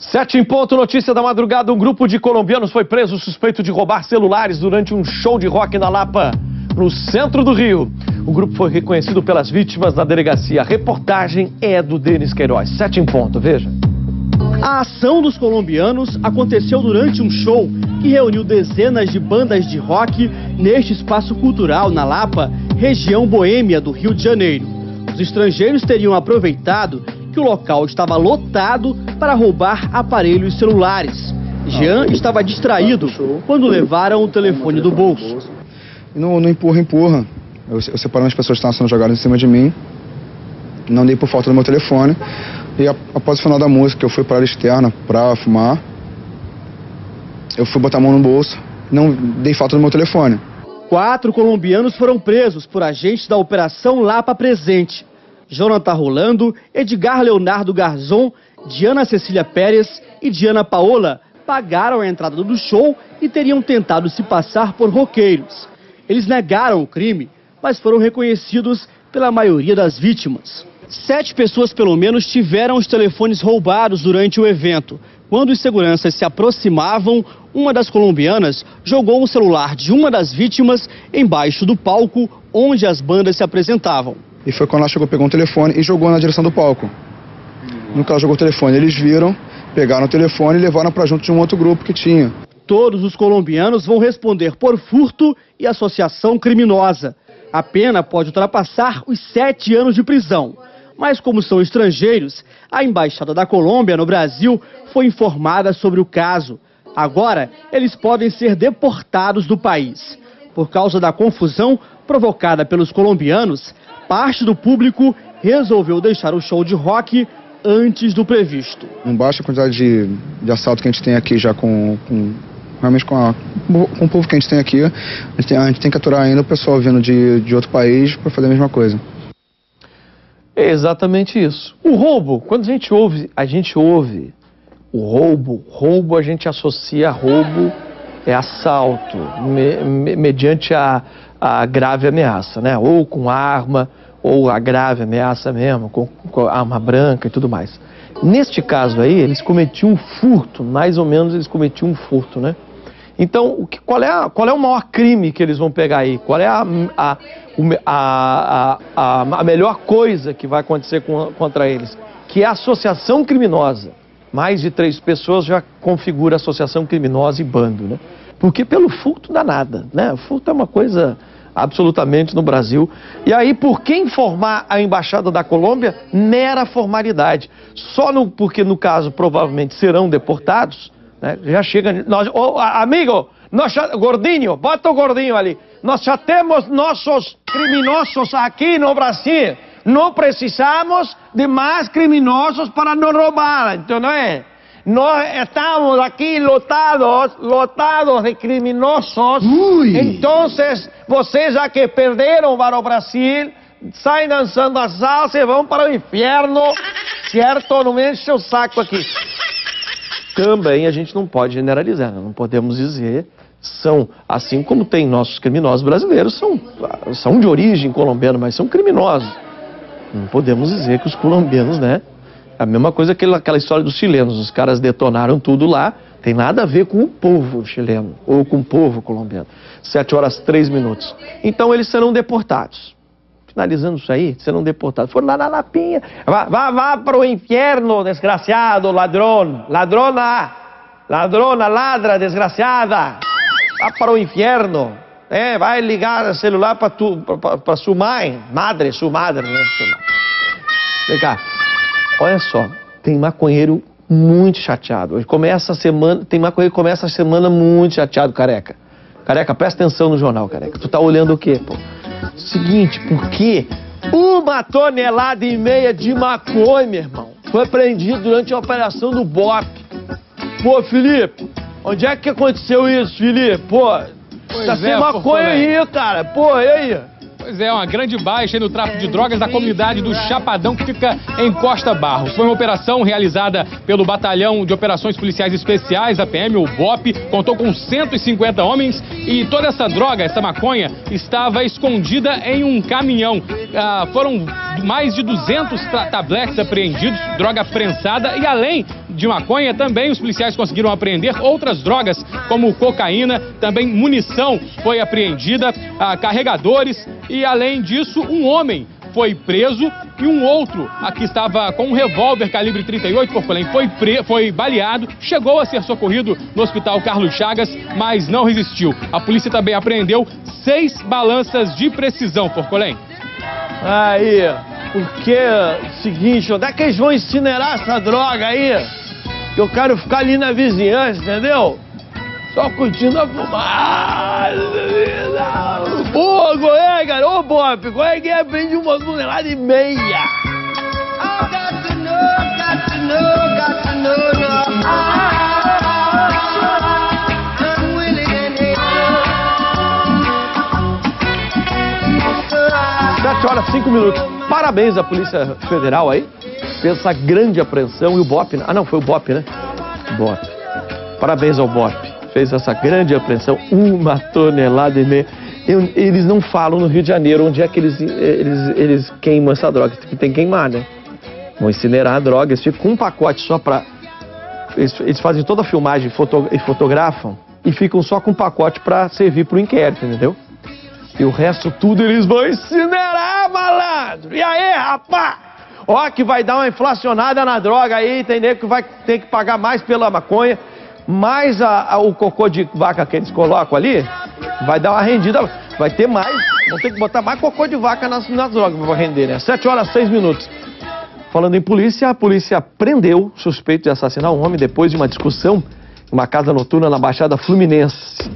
Sete em ponto, notícia da madrugada. Um grupo de colombianos foi preso suspeito de roubar celulares durante um show de rock na Lapa, no centro do Rio. O grupo foi reconhecido pelas vítimas na delegacia. A reportagem é do Denis Queiroz. Sete em ponto, veja. A ação dos colombianos aconteceu durante um show que reuniu dezenas de bandas de rock neste espaço cultural na Lapa, região boêmia do Rio de Janeiro. Os estrangeiros teriam aproveitado que o local estava lotado para roubar aparelhos celulares. Jean estava distraído quando levaram o telefone do bolso. Não, não empurra, empurra. Eu, eu separando as pessoas que estavam sendo jogadas em cima de mim. Não dei por falta do meu telefone. E após o final da música, eu fui para a área externa para fumar. Eu fui botar a mão no bolso. Não dei falta do meu telefone. Quatro colombianos foram presos por agentes da Operação Lapa Presente. Jonathan Rolando, Edgar Leonardo Garzon, Diana Cecília Pérez e Diana Paola pagaram a entrada do show e teriam tentado se passar por roqueiros. Eles negaram o crime, mas foram reconhecidos pela maioria das vítimas. Sete pessoas, pelo menos, tiveram os telefones roubados durante o evento. Quando os seguranças se aproximavam, uma das colombianas jogou o celular de uma das vítimas embaixo do palco onde as bandas se apresentavam. E foi quando ela chegou, pegou um telefone e jogou na direção do palco. No ela jogou o telefone, eles viram, pegaram o telefone e levaram para junto de um outro grupo que tinha. Todos os colombianos vão responder por furto e associação criminosa. A pena pode ultrapassar os sete anos de prisão. Mas, como são estrangeiros, a Embaixada da Colômbia no Brasil foi informada sobre o caso. Agora, eles podem ser deportados do país. Por causa da confusão provocada pelos colombianos, parte do público resolveu deixar o show de rock antes do previsto. Não basta a quantidade de, de assalto que a gente tem aqui já com, com realmente com, a, com o povo que a gente tem aqui. A gente tem, a gente tem que aturar ainda o pessoal vindo de, de outro país para fazer a mesma coisa. É exatamente isso. O roubo, quando a gente ouve, a gente ouve o roubo, roubo a gente associa a roubo é assalto, me- me- mediante a, a grave ameaça, né? Ou com arma, ou a grave ameaça mesmo, com, com arma branca e tudo mais. Neste caso aí, eles cometiam um furto, mais ou menos eles cometiam um furto, né? Então, o que- qual, é a- qual é o maior crime que eles vão pegar aí? Qual é a, a, a, a- a melhor coisa que vai acontecer com- contra eles? Que é a associação criminosa. Mais de três pessoas já configura associação criminosa e bando, né? Porque pelo furto dá nada, né? O furto é uma coisa absolutamente no Brasil. E aí, por que informar a Embaixada da Colômbia? Mera formalidade. Só no, porque, no caso, provavelmente serão deportados, né? Já chega. Nós, a- amigo, nós já, gordinho, bota o gordinho ali. Nós já temos nossos criminosos aqui no Brasil. Não precisamos de mais criminosos para não roubar, então não é? Nós estamos aqui lotados, lotados de criminosos. Então, vocês já que perderam para o Brasil, saem dançando a salsa e vão para o inferno, certo? Não me enche o saco aqui. Também a gente não pode generalizar, não podemos dizer são, assim como tem nossos criminosos brasileiros, são, são de origem colombiana, mas são criminosos. Não podemos dizer que os colombianos, né? A mesma coisa que aquela história dos chilenos, os caras detonaram tudo lá, tem nada a ver com o povo chileno ou com o povo colombiano. Sete horas, três minutos. Então eles serão deportados. Finalizando isso aí, serão deportados. Foram lá na Lapinha. Vá, vá, vá para o inferno, desgraciado, ladrão. Ladrona, ladrona, ladra, desgraciada. Vá para o inferno. É, vai ligar o celular para tu, para sua mãe, madre, sua madre, né? Vem cá. Olha só, tem maconheiro muito chateado. Hoje começa a semana, tem maconheiro que começa a semana muito chateado, careca. Careca, presta atenção no jornal, careca. Tu tá olhando o quê, pô? Seguinte, por quê? Uma tonelada e meia de maconha, meu irmão, foi apreendido durante a operação do BOP. Pô, Felipe, onde é que aconteceu isso, Felipe? Pô, Pois tá é, sem maconha aí, cara. Pô, e aí? Pois é, uma grande baixa aí no tráfico de drogas da comunidade do Chapadão, que fica em Costa Barros. Foi uma operação realizada pelo Batalhão de Operações Policiais Especiais, da PM, o BOP, contou com 150 homens e toda essa droga, essa maconha, estava escondida em um caminhão. Ah, foram mais de 200 tra- tabletes apreendidos, droga prensada e além de maconha, também os policiais conseguiram apreender outras drogas, como cocaína, também munição foi apreendida, carregadores e, além disso, um homem foi preso e um outro, aqui estava com um revólver calibre 38, por Porém, foi, pre... foi baleado, chegou a ser socorrido no hospital Carlos Chagas, mas não resistiu. A polícia também apreendeu seis balanças de precisão, Porcolém. Aí, porque, seguinte, onde é que eles vão incinerar essa droga aí? Que eu quero ficar ali na vizinhança, entendeu? Só curtindo a fumaça. Ô, Goiás, cara, ô, Bob, qual é que é? Vende uma tonelada e meia. Sete horas, cinco minutos. Parabéns à Polícia Federal aí. Fez essa grande apreensão e o BOP, né? Ah, não, foi o BOP, né? BOP. Parabéns ao BOP. Fez essa grande apreensão, uma tonelada e meia. Eu, eles não falam no Rio de Janeiro onde é que eles, eles, eles queimam essa droga. Tem que queimar, né? Vão incinerar a droga. Eles ficam com um pacote só pra. Eles, eles fazem toda a filmagem foto, e fotografam e ficam só com um pacote pra servir pro inquérito, entendeu? E o resto tudo eles vão incinerar, malandro! E aí, rapá? Ó, que vai dar uma inflacionada na droga aí, entendeu? Que vai ter que pagar mais pela maconha, mais a, a, o cocô de vaca que eles colocam ali, vai dar uma rendida, vai ter mais, vão ter que botar mais cocô de vaca nas, nas drogas pra render, né? 7 horas 6 minutos. Falando em polícia, a polícia prendeu suspeito de assassinar um homem depois de uma discussão em uma casa noturna na Baixada Fluminense.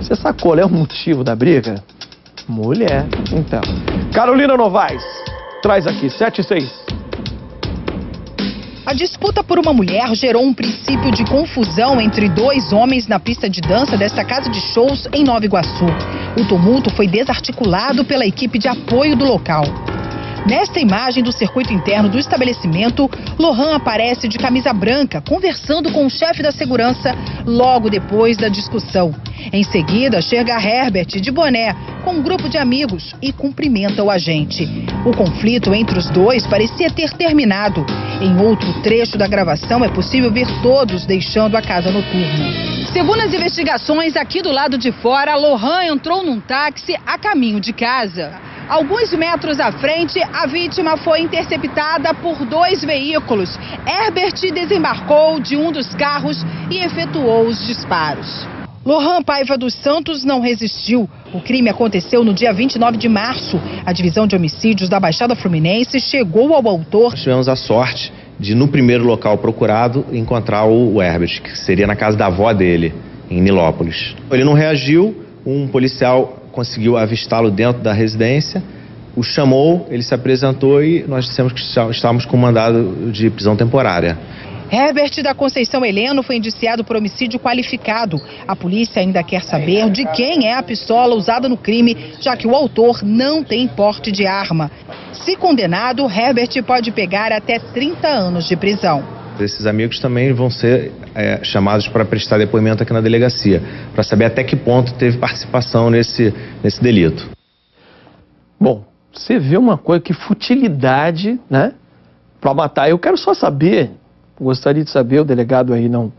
Você sabe qual é o motivo da briga? Mulher. Então. Carolina Novaes, traz aqui, 7 e 6. A disputa por uma mulher gerou um princípio de confusão entre dois homens na pista de dança desta casa de shows em Nova Iguaçu. O tumulto foi desarticulado pela equipe de apoio do local. Nesta imagem do circuito interno do estabelecimento, Lohan aparece de camisa branca, conversando com o chefe da segurança logo depois da discussão. Em seguida, chega Herbert de boné, com um grupo de amigos e cumprimenta o agente. O conflito entre os dois parecia ter terminado. Em outro trecho da gravação, é possível ver todos deixando a casa noturna. Segundo as investigações, aqui do lado de fora, Lohan entrou num táxi a caminho de casa. Alguns metros à frente, a vítima foi interceptada por dois veículos. Herbert desembarcou de um dos carros e efetuou os disparos. Lohan Paiva dos Santos não resistiu. O crime aconteceu no dia 29 de março. A divisão de homicídios da Baixada Fluminense chegou ao autor. Nós tivemos a sorte de, no primeiro local procurado, encontrar o Herbert, que seria na casa da avó dele, em Nilópolis. Ele não reagiu, um policial conseguiu avistá-lo dentro da residência, o chamou, ele se apresentou e nós dissemos que estávamos com mandado de prisão temporária. Herbert da Conceição Heleno foi indiciado por homicídio qualificado. A polícia ainda quer saber de quem é a pistola usada no crime, já que o autor não tem porte de arma. Se condenado, Herbert pode pegar até 30 anos de prisão. Esses amigos também vão ser é, chamados para prestar depoimento aqui na delegacia, para saber até que ponto teve participação nesse, nesse delito. Bom, você vê uma coisa, que futilidade, né? Para matar. Eu quero só saber, gostaria de saber, o delegado aí não.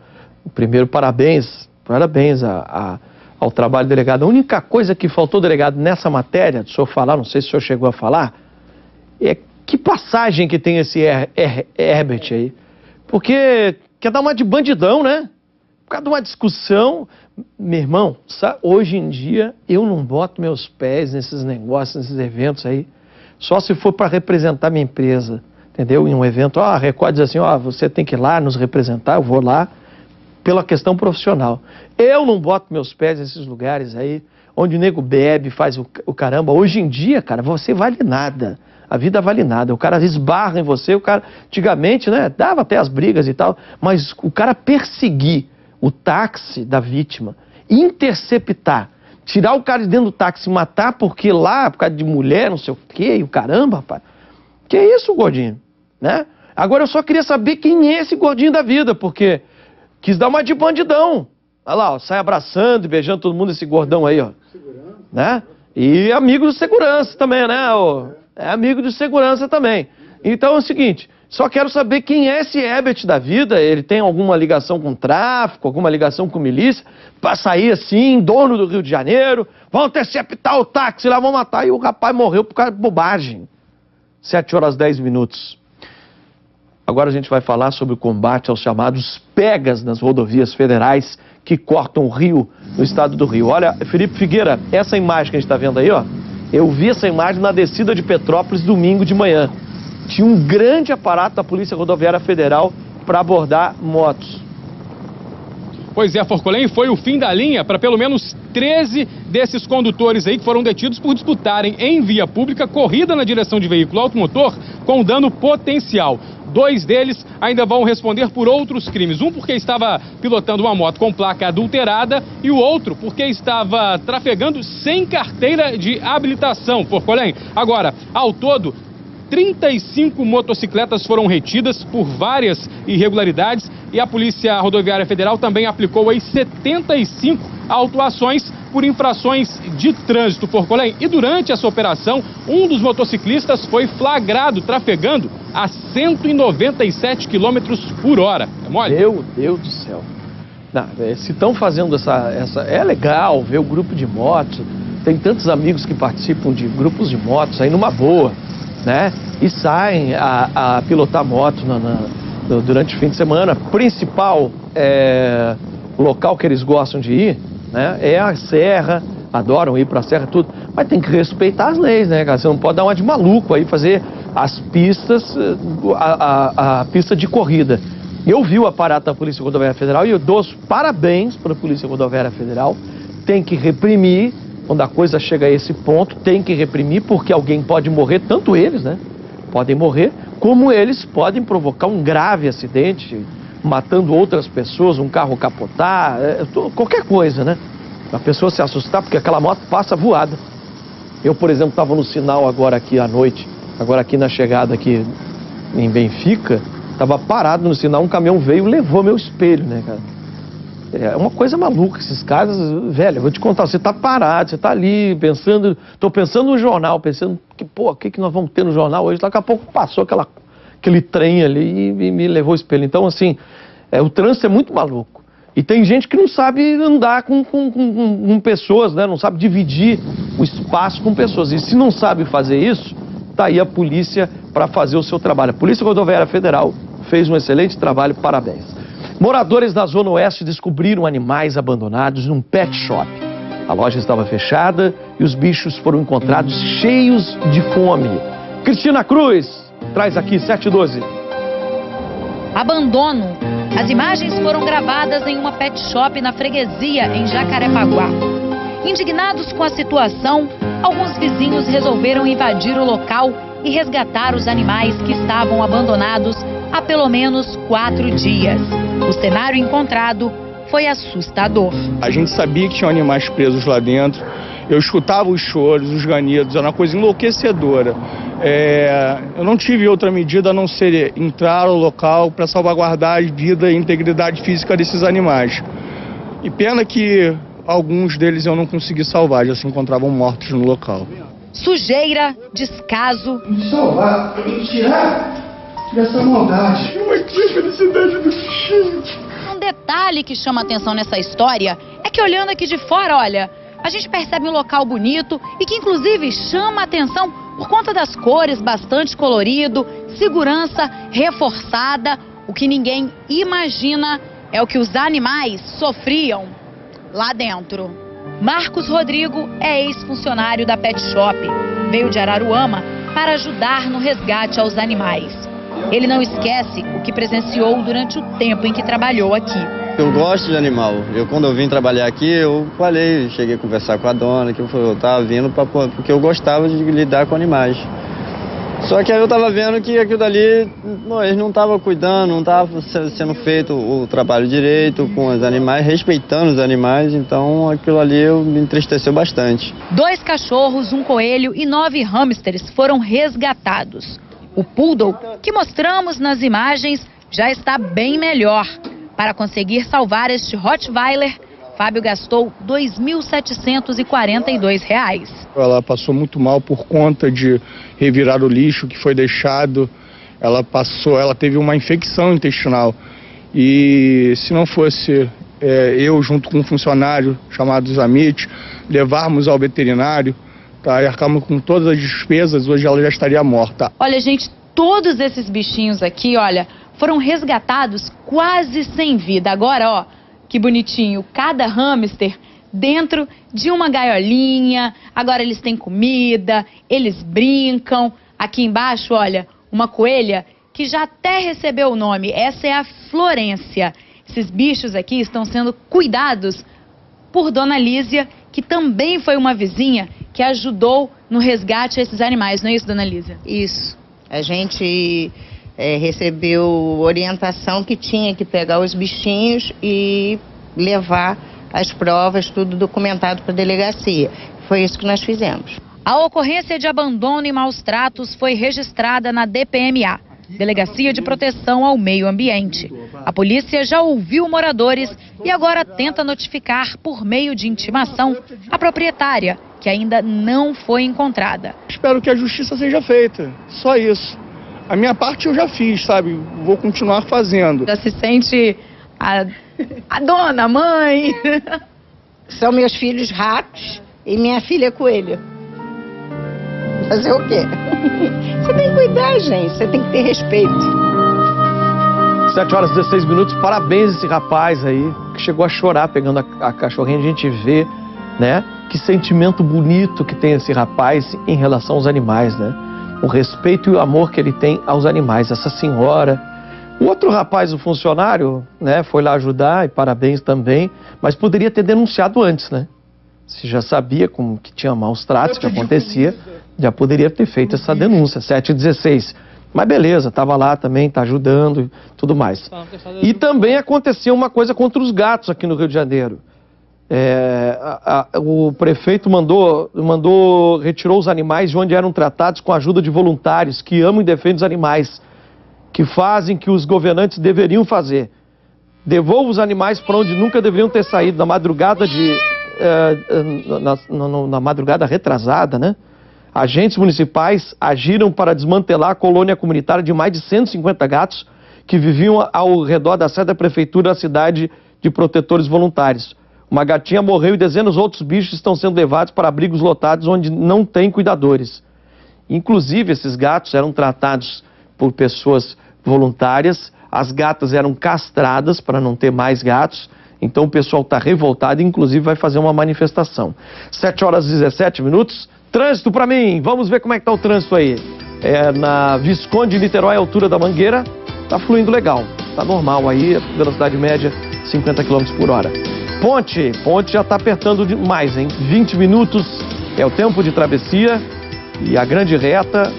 Primeiro, parabéns, parabéns a, a, ao trabalho do delegado. A única coisa que faltou, delegado, nessa matéria, do senhor falar, não sei se o senhor chegou a falar, é que passagem que tem esse Her Her Herbert aí. Porque quer dar uma de bandidão, né? Por causa de uma discussão. Meu irmão, sabe, hoje em dia eu não boto meus pés nesses negócios, nesses eventos aí. Só se for para representar minha empresa, entendeu? Em um evento, ó, a Record diz assim, ó, você tem que ir lá nos representar, eu vou lá pela questão profissional. Eu não boto meus pés nesses lugares aí, onde o nego bebe, faz o, o caramba. Hoje em dia, cara, você vale nada a vida vale nada. O cara esbarra em você, o cara, antigamente, né, dava até as brigas e tal, mas o cara perseguir o táxi da vítima, interceptar, tirar o cara de dentro do táxi, matar porque lá, por causa de mulher, não sei o quê, e o caramba, rapaz. Que é isso, gordinho, né? Agora eu só queria saber quem é esse gordinho da vida, porque quis dar uma de bandidão. Olha lá, ó, sai abraçando e beijando todo mundo, esse gordão aí, ó. Segurança. Né? E amigo de segurança também, né? Ó é amigo de segurança também. Então é o seguinte, Só quero saber quem é esse Herbert da vida. Ele tem alguma ligação com tráfico, alguma ligação com milícia, para sair assim, dono do Rio de Janeiro, vão interceptar o táxi lá, vão matar. E o rapaz morreu por causa de bobagem. 7 horas 10 minutos. Agora a gente vai falar sobre o combate aos chamados pegas nas rodovias federais que cortam o rio no estado do Rio. Olha, Felipe Figueira, essa imagem que a gente está vendo aí, ó, eu vi essa imagem na descida de Petrópolis domingo de manhã. Tinha um grande aparato da Polícia Rodoviária Federal para abordar motos. Pois é, Forcolém, foi o fim da linha para pelo menos 13 desses condutores aí que foram detidos por disputarem em via pública corrida na direção de veículo automotor com dano potencial. Dois deles ainda vão responder por outros crimes. Um porque estava pilotando uma moto com placa adulterada e o outro porque estava trafegando sem carteira de habilitação, Forcolém. Agora, ao todo, 35 motocicletas foram retidas por várias irregularidades e a Polícia Rodoviária Federal também aplicou aí 75 autuações por infrações de trânsito por Colém. E durante essa operação, um dos motociclistas foi flagrado trafegando a 197 km por hora. É mole? Meu Deus do céu. Não, é, se estão fazendo essa, essa. É legal ver o grupo de motos. Tem tantos amigos que participam de grupos de motos aí numa boa, né? E saem a, a pilotar moto na, na, durante o fim de semana. Principal é, local que eles gostam de ir né? É a serra, adoram ir para a serra, tudo. Mas tem que respeitar as leis, né, cara? Você não pode dar uma de maluco aí, fazer as pistas, a, a, a pista de corrida. Eu vi o aparato da Polícia Rodoviária Federal e eu dou os parabéns para a Polícia Rodoviária Federal. Tem que reprimir, quando a coisa chega a esse ponto, tem que reprimir, porque alguém pode morrer, tanto eles, né? Podem morrer, como eles podem provocar um grave acidente, matando outras pessoas, um carro capotar, é, qualquer coisa, né? A pessoa se assustar porque aquela moto passa voada. Eu, por exemplo, estava no sinal agora aqui à noite, agora aqui na chegada aqui em Benfica, estava parado no sinal, um caminhão veio e levou meu espelho, né, cara? É uma coisa maluca esses caras, velho, vou te contar, você está parado, você está ali pensando, estou pensando no jornal, pensando que, pô, o que, que nós vamos ter no jornal hoje? Daqui a pouco passou aquela aquele trem ali e me levou o espelho. Então, assim, é, o trânsito é muito maluco. E tem gente que não sabe andar com, com, com, com pessoas, né? não sabe dividir o espaço com pessoas. E se não sabe fazer isso, está aí a polícia para fazer o seu trabalho. A Polícia Rodoviária Federal fez um excelente trabalho, parabéns. Moradores da Zona Oeste descobriram animais abandonados num pet shop. A loja estava fechada e os bichos foram encontrados cheios de fome. Cristina Cruz, Traz aqui, 712. Abandono. As imagens foram gravadas em uma pet shop na freguesia, em Jacarepaguá. Indignados com a situação, alguns vizinhos resolveram invadir o local e resgatar os animais que estavam abandonados há pelo menos quatro dias. O cenário encontrado foi assustador. A gente sabia que tinham animais presos lá dentro. Eu escutava os choros, os ganidos, era uma coisa enlouquecedora. É, eu não tive outra medida a não ser entrar ao local para salvaguardar a vida e integridade física desses animais. E pena que alguns deles eu não consegui salvar, já se encontravam mortos no local. Sujeira, descaso. Me salvar, me tirar dessa maldade. Eu aqui a felicidade do bichinho. Um detalhe que chama atenção nessa história é que olhando aqui de fora, olha, a gente percebe um local bonito e que inclusive chama atenção por conta das cores bastante colorido, segurança reforçada. O que ninguém imagina é o que os animais sofriam lá dentro. Marcos Rodrigo é ex-funcionário da Pet Shop. Veio de Araruama para ajudar no resgate aos animais. Ele não esquece o que presenciou durante o tempo em que trabalhou aqui. Eu gosto de animal. Eu quando eu vim trabalhar aqui, eu falei, cheguei a conversar com a dona, que eu estava vindo pra, porque eu gostava de lidar com animais. Só que aí eu estava vendo que aquilo dali, bom, eles não estavam cuidando, não estava sendo feito o trabalho direito com os animais, respeitando os animais, então aquilo ali me entristeceu bastante. Dois cachorros, um coelho e nove hamsters foram resgatados. O poodle, que mostramos nas imagens, já está bem melhor. Para conseguir salvar este Rottweiler, Fábio gastou R$ 2.742. Ela passou muito mal por conta de revirar o lixo que foi deixado ela passou, ela teve uma infecção intestinal. E se não fosse é, eu, junto com um funcionário chamado Zamit, levarmos ao veterinário, tá, e arcamos com todas as despesas, hoje ela já estaria morta. Olha, gente, todos esses bichinhos aqui, olha, foram resgatados quase sem vida. Agora, ó, que bonitinho, cada hamster dentro de uma gaiolinha. Agora eles têm comida, eles brincam. Aqui embaixo, olha, uma coelha que já até recebeu o nome. Essa é a Florência. Esses bichos aqui estão sendo cuidados por Dona Lísia, que também foi uma vizinha que ajudou no resgate a esses animais, não é isso, Dona Lísia? Isso. A gente é, recebeu orientação que tinha que pegar os bichinhos e levar as provas, tudo documentado para a delegacia. Foi isso que nós fizemos. A ocorrência de abandono e maus tratos foi registrada na DPMA, Delegacia de Proteção ao Meio Ambiente. A polícia já ouviu moradores e agora tenta notificar, por meio de intimação, a proprietária, que ainda não foi encontrada. Espero que a justiça seja feita, só isso. A minha parte eu já fiz, sabe? Vou continuar fazendo. Já se sente a, a dona, a mãe? São meus filhos ratos e minha filha coelho. Fazer o quê? Você tem que cuidar, gente. Você tem que ter respeito. 7 horas e 16 minutos. Parabéns esse rapaz aí que chegou a chorar pegando a, a cachorrinha. A gente vê, né? Que sentimento bonito que tem esse rapaz em relação aos animais, né? O respeito e o amor que ele tem aos animais. Essa senhora. O outro rapaz, o funcionário, né, foi lá ajudar e parabéns também, mas poderia ter denunciado antes, né? Se já sabia como que tinha maus tratos que acontecia, já poderia ter feito essa denúncia, 7 e 16. Mas beleza, estava lá também, está ajudando e tudo mais. E também aconteceu uma coisa contra os gatos aqui no Rio de Janeiro. É, a, a, o prefeito mandou, mandou, retirou os animais de onde eram tratados com a ajuda de voluntários que amam e defendem os animais, que fazem que os governantes deveriam fazer. Devolva os animais para onde nunca deveriam ter saído, na madrugada de. É, na, na, na madrugada retrasada, né? agentes municipais agiram para desmantelar a colônia comunitária de mais de 150 gatos que viviam ao redor da sede da prefeitura da cidade de protetores voluntários. Uma gatinha morreu e dezenas de outros bichos estão sendo levados para abrigos lotados onde não tem cuidadores. Inclusive, esses gatos eram tratados por pessoas voluntárias, as gatas eram castradas para não ter mais gatos, então o pessoal está revoltado e, inclusive, vai fazer uma manifestação. 7 horas e 17 minutos. Trânsito para mim, vamos ver como é que tá o trânsito aí. É na Visconde Niterói, altura da Mangueira, tá fluindo legal, tá normal aí, velocidade média 50 km por hora. Ponte, ponte já tá apertando demais, hein? 20 minutos é o tempo de travessia e a grande reta,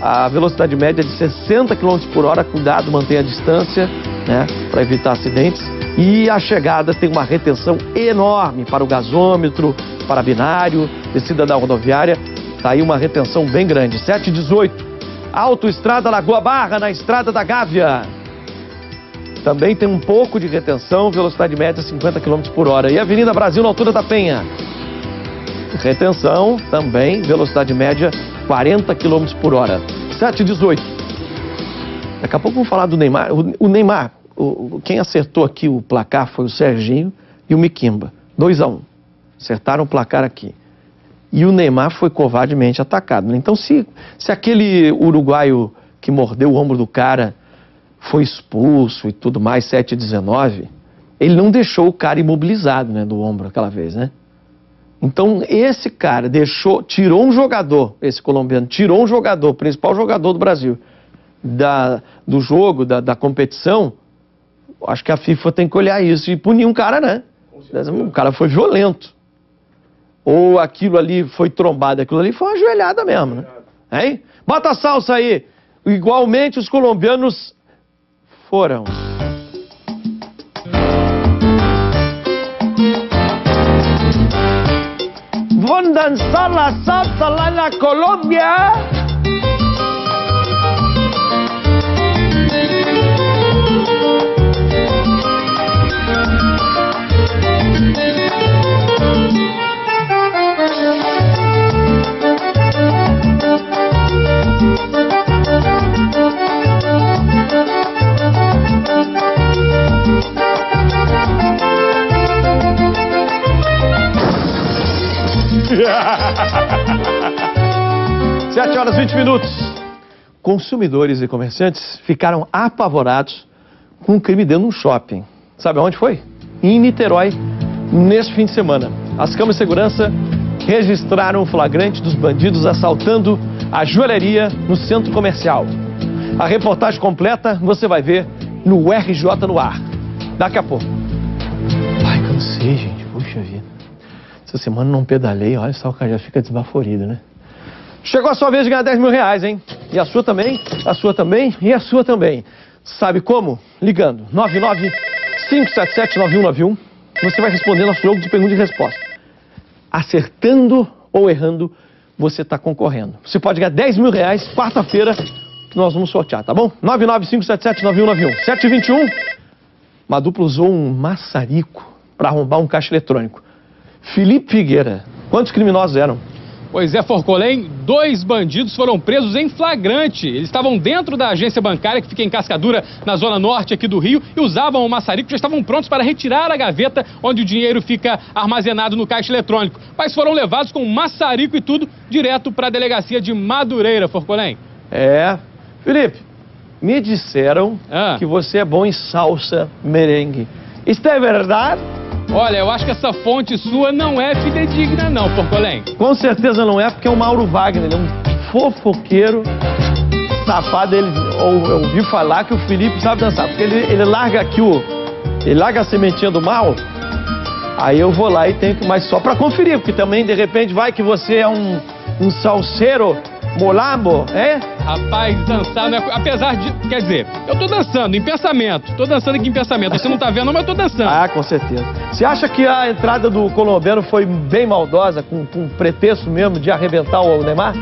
a velocidade média é de 60 km por hora, cuidado, mantenha a distância, né, para evitar acidentes. E a chegada tem uma retenção enorme para o gasômetro, para binário, descida da rodoviária, está aí uma retenção bem grande. 718, Autoestrada Lagoa Barra, na Estrada da Gávea. Também tem um pouco de retenção, velocidade média 50 km por hora. E Avenida Brasil, na altura da Penha. Retenção também, velocidade média 40 km por hora. 718. Daqui a pouco vamos falar do Neymar. O, Neymar, quem acertou aqui o placar foi o Serginho e o Miquimba. 2 a 1 um. Acertaram o placar aqui. E o Neymar foi covardemente atacado. Então, se, se aquele uruguaio que mordeu o ombro do cara foi expulso e tudo mais, 7 19, ele não deixou o cara imobilizado né, do ombro aquela vez, né? Então, esse cara deixou, tirou um jogador, esse colombiano, tirou um jogador, principal jogador do Brasil, da, do jogo, da, da competição. Acho que a FIFA tem que olhar isso e punir um cara, né? O cara foi violento ou aquilo ali foi trombado, aquilo ali foi uma joelhada mesmo, né? Hein? Bota a salsa aí. Igualmente os colombianos foram. Vão dançar a salsa lá na Colômbia? Sete horas e 20 minutos. Consumidores e comerciantes ficaram apavorados com um crime dentro de um shopping. Sabe aonde foi? Em Niterói, neste fim de semana. As câmeras de segurança registraram o flagrante dos bandidos assaltando a joalheria no centro comercial. A reportagem completa você vai ver no RJ no ar. Daqui a pouco. Ai, cansei, gente. Puxa vida. Essa semana não pedalei, olha só, o cara já fica desbaforido, né? Chegou a sua vez de ganhar 10 mil reais, hein? E a sua também, a sua também e a sua também. Sabe como? Ligando. 99-577-9191. Você vai responder nosso jogo de pergunta e resposta. Acertando ou errando, você está concorrendo. Você pode ganhar 10 mil reais, quarta-feira, que nós vamos sortear, tá bom? 995779191. 721. Uma dupla usou um maçarico para arrombar um caixa eletrônico. Felipe Figueira. Quantos criminosos eram? Pois é, Forcolém, dois bandidos foram presos em flagrante. Eles estavam dentro da agência bancária que fica em Cascadura, na zona norte aqui do Rio, e usavam o maçarico, já estavam prontos para retirar a gaveta onde o dinheiro fica armazenado no caixa eletrônico. Mas foram levados com maçarico e tudo direto para a delegacia de Madureira, Forcolém. É. Felipe, me disseram que você é bom em salsa merengue. Isto é verdade? Olha, eu acho que essa fonte sua não é fidedigna não, Forcolém. Com certeza não é, porque é o Mauro Wagner, ele é um fofoqueiro safado. Ele, ou, eu ouvi falar que o Felipe sabe dançar, porque ele, ele larga aqui o. Ele larga a sementinha do mal. Aí eu vou lá e tenho que. Mas só pra conferir, porque também de repente vai que você é um, um salseiro molambo, é? Rapaz, dançar não é... Apesar de... Quer dizer, eu tô dançando em pensamento. Tô dançando aqui em pensamento. Você não tá vendo, mas eu tô dançando. Ah, com certeza. Você acha que a entrada do colombiano foi bem maldosa, com, com pretexto mesmo de arrebentar o Neymar?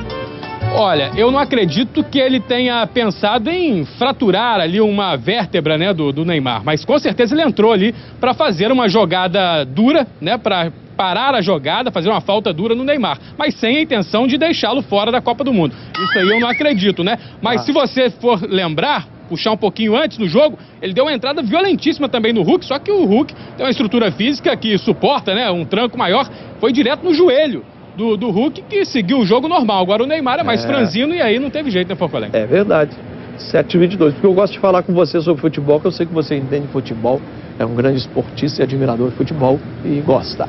Olha, eu não acredito que ele tenha pensado em fraturar ali uma vértebra, né, do, do Neymar. Mas com certeza ele entrou ali para fazer uma jogada dura, né, para parar a jogada, fazer uma falta dura no Neymar, mas sem a intenção de deixá-lo fora da Copa do Mundo. Isso aí eu não acredito, né? Mas ah. se você for lembrar, puxar um pouquinho antes no jogo, ele deu uma entrada violentíssima também no Hulk, só que o Hulk tem uma estrutura física que suporta, né, um tranco maior, foi direto no joelho. Do, do Hulk que seguiu o jogo normal. Agora o Neymar é mais é. franzino e aí não teve jeito, né, Focolém? É verdade. 722. Porque eu gosto de falar com você sobre futebol, que eu sei que você entende futebol, é um grande esportista e admirador de futebol e gosta.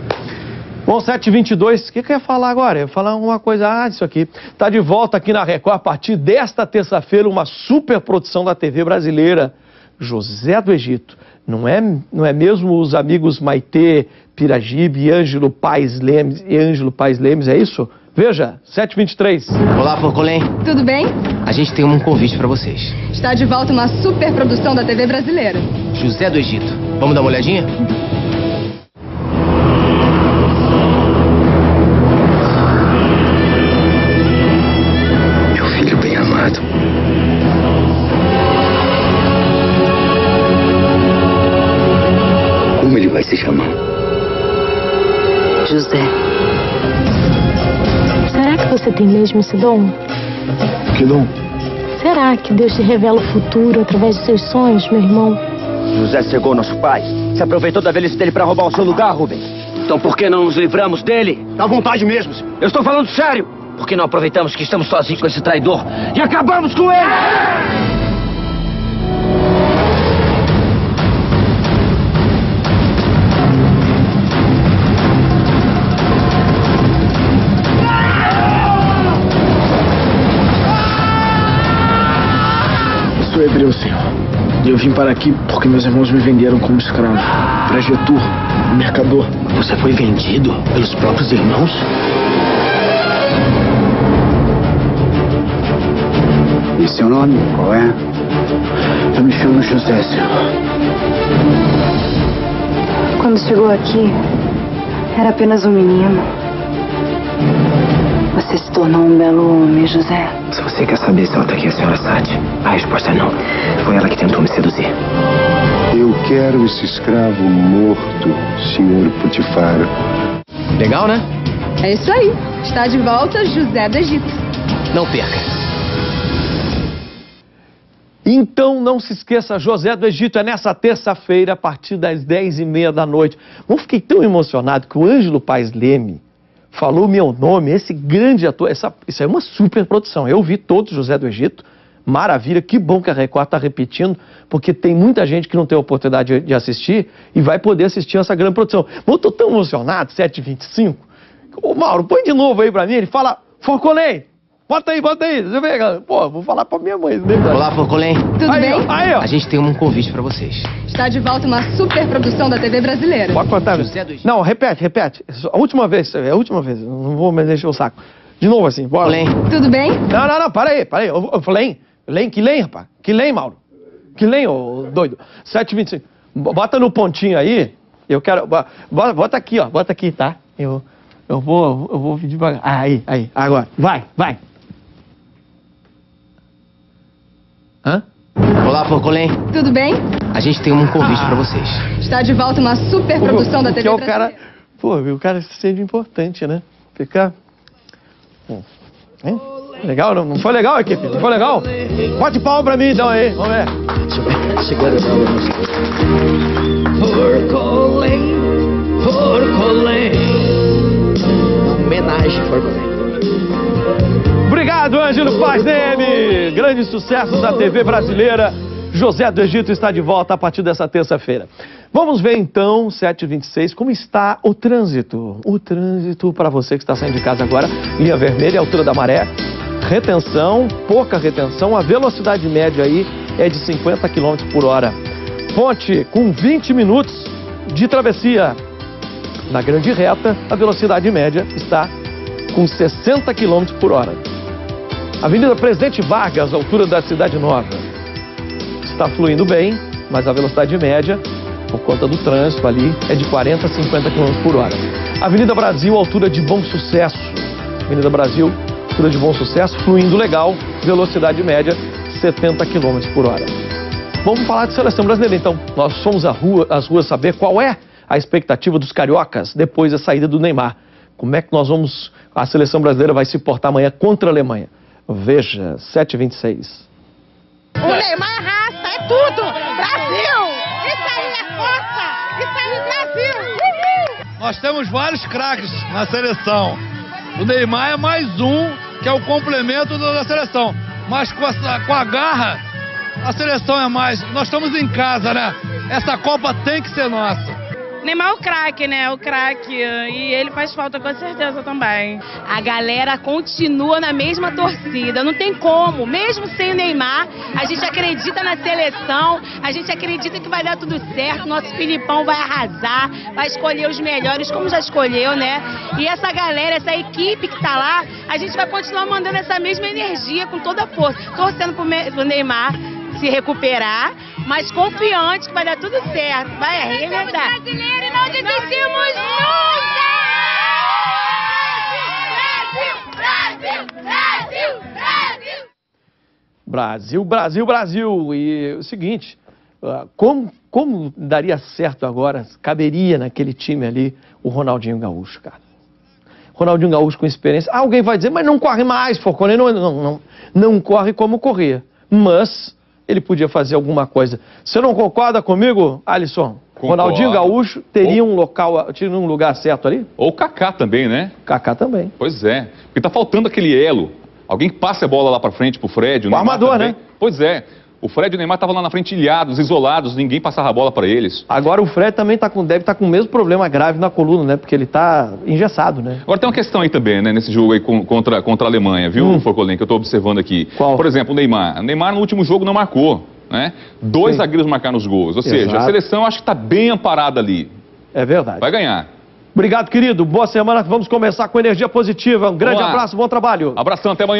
Bom, 722, o que, que eu ia falar agora? Eu ia falar uma coisa, ah, isso aqui. Está de volta aqui na Record a partir desta terça-feira, uma super produção da TV brasileira, José do Egito. Não é, não é mesmo os amigos Maitê, Piragibe Ângelo Pais Lemes, e Ângelo Pais Lemes, é isso? Veja, 723. Olá, Forcolém. Tudo bem? A gente tem um convite para vocês. Está de volta uma super produção da TV brasileira. José do Egito. Vamos dar uma olhadinha? Você tem mesmo esse dom? Que dom? Será que Deus te revela o futuro através dos seus sonhos, meu irmão? José cegou nosso pai. Se aproveitou da velhice dele para roubar o seu lugar, Rubens. Então por que não nos livramos dele? Dá vontade mesmo. Eu estou falando sério. Por que não aproveitamos que estamos sozinhos com esse traidor e acabamos com ele? Hebreu, Senhor. E eu vim para aqui porque meus irmãos me venderam como escravo. Para Getur, mercador. Você foi vendido pelos próprios irmãos? E seu nome qual é? Eu me chamo José, Senhor. Quando chegou aqui, era apenas um menino. Você se tornou um belo homem, José. Se você quer saber se ela tá aqui, a senhora Sade, a resposta é não. Foi ela que tentou me seduzir. Eu quero esse escravo morto, senhor Putifar. Legal, né? É isso aí. Está de volta José do Egito. Não perca. Então não se esqueça, José do Egito é nessa terça-feira, a partir das 10 e meia da noite. Eu fiquei tão emocionado que o Ângelo Paz Leme falou meu nome, esse grande ator, essa, isso é uma super produção. Eu vi todos José do Egito, maravilha, que bom que a Record está repetindo, porque tem muita gente que não tem oportunidade de, assistir e vai poder assistir essa grande produção. Mas eu tô tão emocionado, 7h25. Ô Mauro, põe de novo aí pra mim, ele fala, Forcolém, bota aí, bota aí. Você vê, cara. Pô, vou falar pra minha mãe. Né? Olá, Forcolém. Tudo aí, bem? ó, Aí, ó. A gente tem um convite pra vocês. Está de volta uma super produção da TV brasileira. Pode contar. José do Egito. Não, repete, repete. A última vez, é a última vez. Não vou mais encher o saco. De novo assim, bora. Forcolém. Tudo bem? Não, não, não, para aí, para aí. Eu, eu falei, Lem, que lem, rapaz? Que lem, Mauro? Que lem, ô doido? 7h25. B- Bota no pontinho aí. Eu quero. bo- Bota, bota aqui, ó. Bota aqui, tá? Eu, eu vou. Eu vou pedir devagar. Ah, aí, aí. Agora. Vai, vai. Hã? Olá, Forcolém. Tudo bem? A gente tem um convite pra vocês. Está de volta uma super produção da Porque TV o brasileira. cara. Pô, o cara se sente importante, né? Fica. Hum. Hein? Legal, não, não foi legal, equipe? Não foi legal? Bote palma pra mim então aí, vamos ver. Segura Forcolém, Forcolém. Homenagem, Forcolém. Obrigado, Ângelo Paz DM. Grande sucesso da TV brasileira. José do Egito está de volta a partir dessa terça-feira. Vamos ver então, 7h26, como está o trânsito. O trânsito para você que está saindo de casa agora, linha vermelha, altura da maré, retenção, pouca retenção, a velocidade média aí é de 50 km por hora. Ponte com 20 minutos de travessia. Na grande reta, a velocidade média está com 60 km por hora. Avenida Presidente Vargas, altura da Cidade Nova. Está fluindo bem, mas a velocidade média, por conta do trânsito ali, é de 40 a 50 km por hora. Avenida Brasil, altura de Bom Sucesso. Avenida Brasil, altura de Bom Sucesso, fluindo legal, velocidade média 70 km por hora. Vamos falar de seleção brasileira então. Nós fomos à rua- ruas saber qual é a expectativa dos cariocas depois da saída do Neymar. Como é que nós vamos. A seleção brasileira vai se portar amanhã contra a Alemanha. Veja, 7h26. O Neymar é raça, é tudo! Brasil! Isso aí é força! Isso aí é Brasil! Uhul! Nós temos vários craques na seleção. O Neymar é mais um, que é o complemento da seleção. Mas com, essa, com a garra, a seleção é mais. Nós estamos em casa, né? Essa Copa tem que ser nossa. Neymar é o craque, né? O craque. E ele faz falta com certeza também. A galera continua na mesma torcida. Não tem como. Mesmo sem o Neymar, a gente acredita na seleção. A gente acredita que vai dar tudo certo. Nosso Filipão vai arrasar. Vai escolher os melhores, como já escolheu, né? E essa galera, essa equipe que tá lá, a gente vai continuar mandando essa mesma energia com toda a força. Torcendo pro Neymar se recuperar, mas confiante que vai dar tudo certo. Vai arrebentar. Brasileiro e não desistimos nunca! Brasil! Brasil! Brasil! Brasil, Brasil, Brasil. E o seguinte, ah, como, como daria certo agora, caberia naquele time ali o Ronaldinho Gaúcho, cara? Ronaldinho Gaúcho com experiência. Ah, alguém vai dizer, mas não corre mais, Forcone, não, não, não, não corre como corria. Mas ele podia fazer alguma coisa. Você não concorda comigo, Alisson? Concordo. Ronaldinho Gaúcho teria um local, teria um lugar certo ali? Ou o Kaká também, né? Kaká também. Pois é. Porque tá faltando aquele elo. Alguém que passe a bola lá pra frente pro Fred. O Neymar armador, né? Pois é. O Fred e o Neymar estavam lá na frente ilhados, isolados, ninguém passava a bola pra eles. Agora o Fred também tá com, deve estar com o mesmo problema grave na coluna, né? Porque ele tá engessado, né? Agora tem uma questão aí também, né, nesse jogo aí contra, contra a Alemanha, viu, Hum. Forcolen, que eu tô observando aqui. Por exemplo, o Neymar. O Neymar no último jogo não marcou, né? Dois zagueiros marcaram os gols. Ou seja, a Exato. seleção acho que tá bem amparada ali. É verdade. Vai ganhar. Obrigado, querido. Boa semana. Vamos começar com energia positiva. Um grande abraço, bom trabalho. Abração, até amanhã.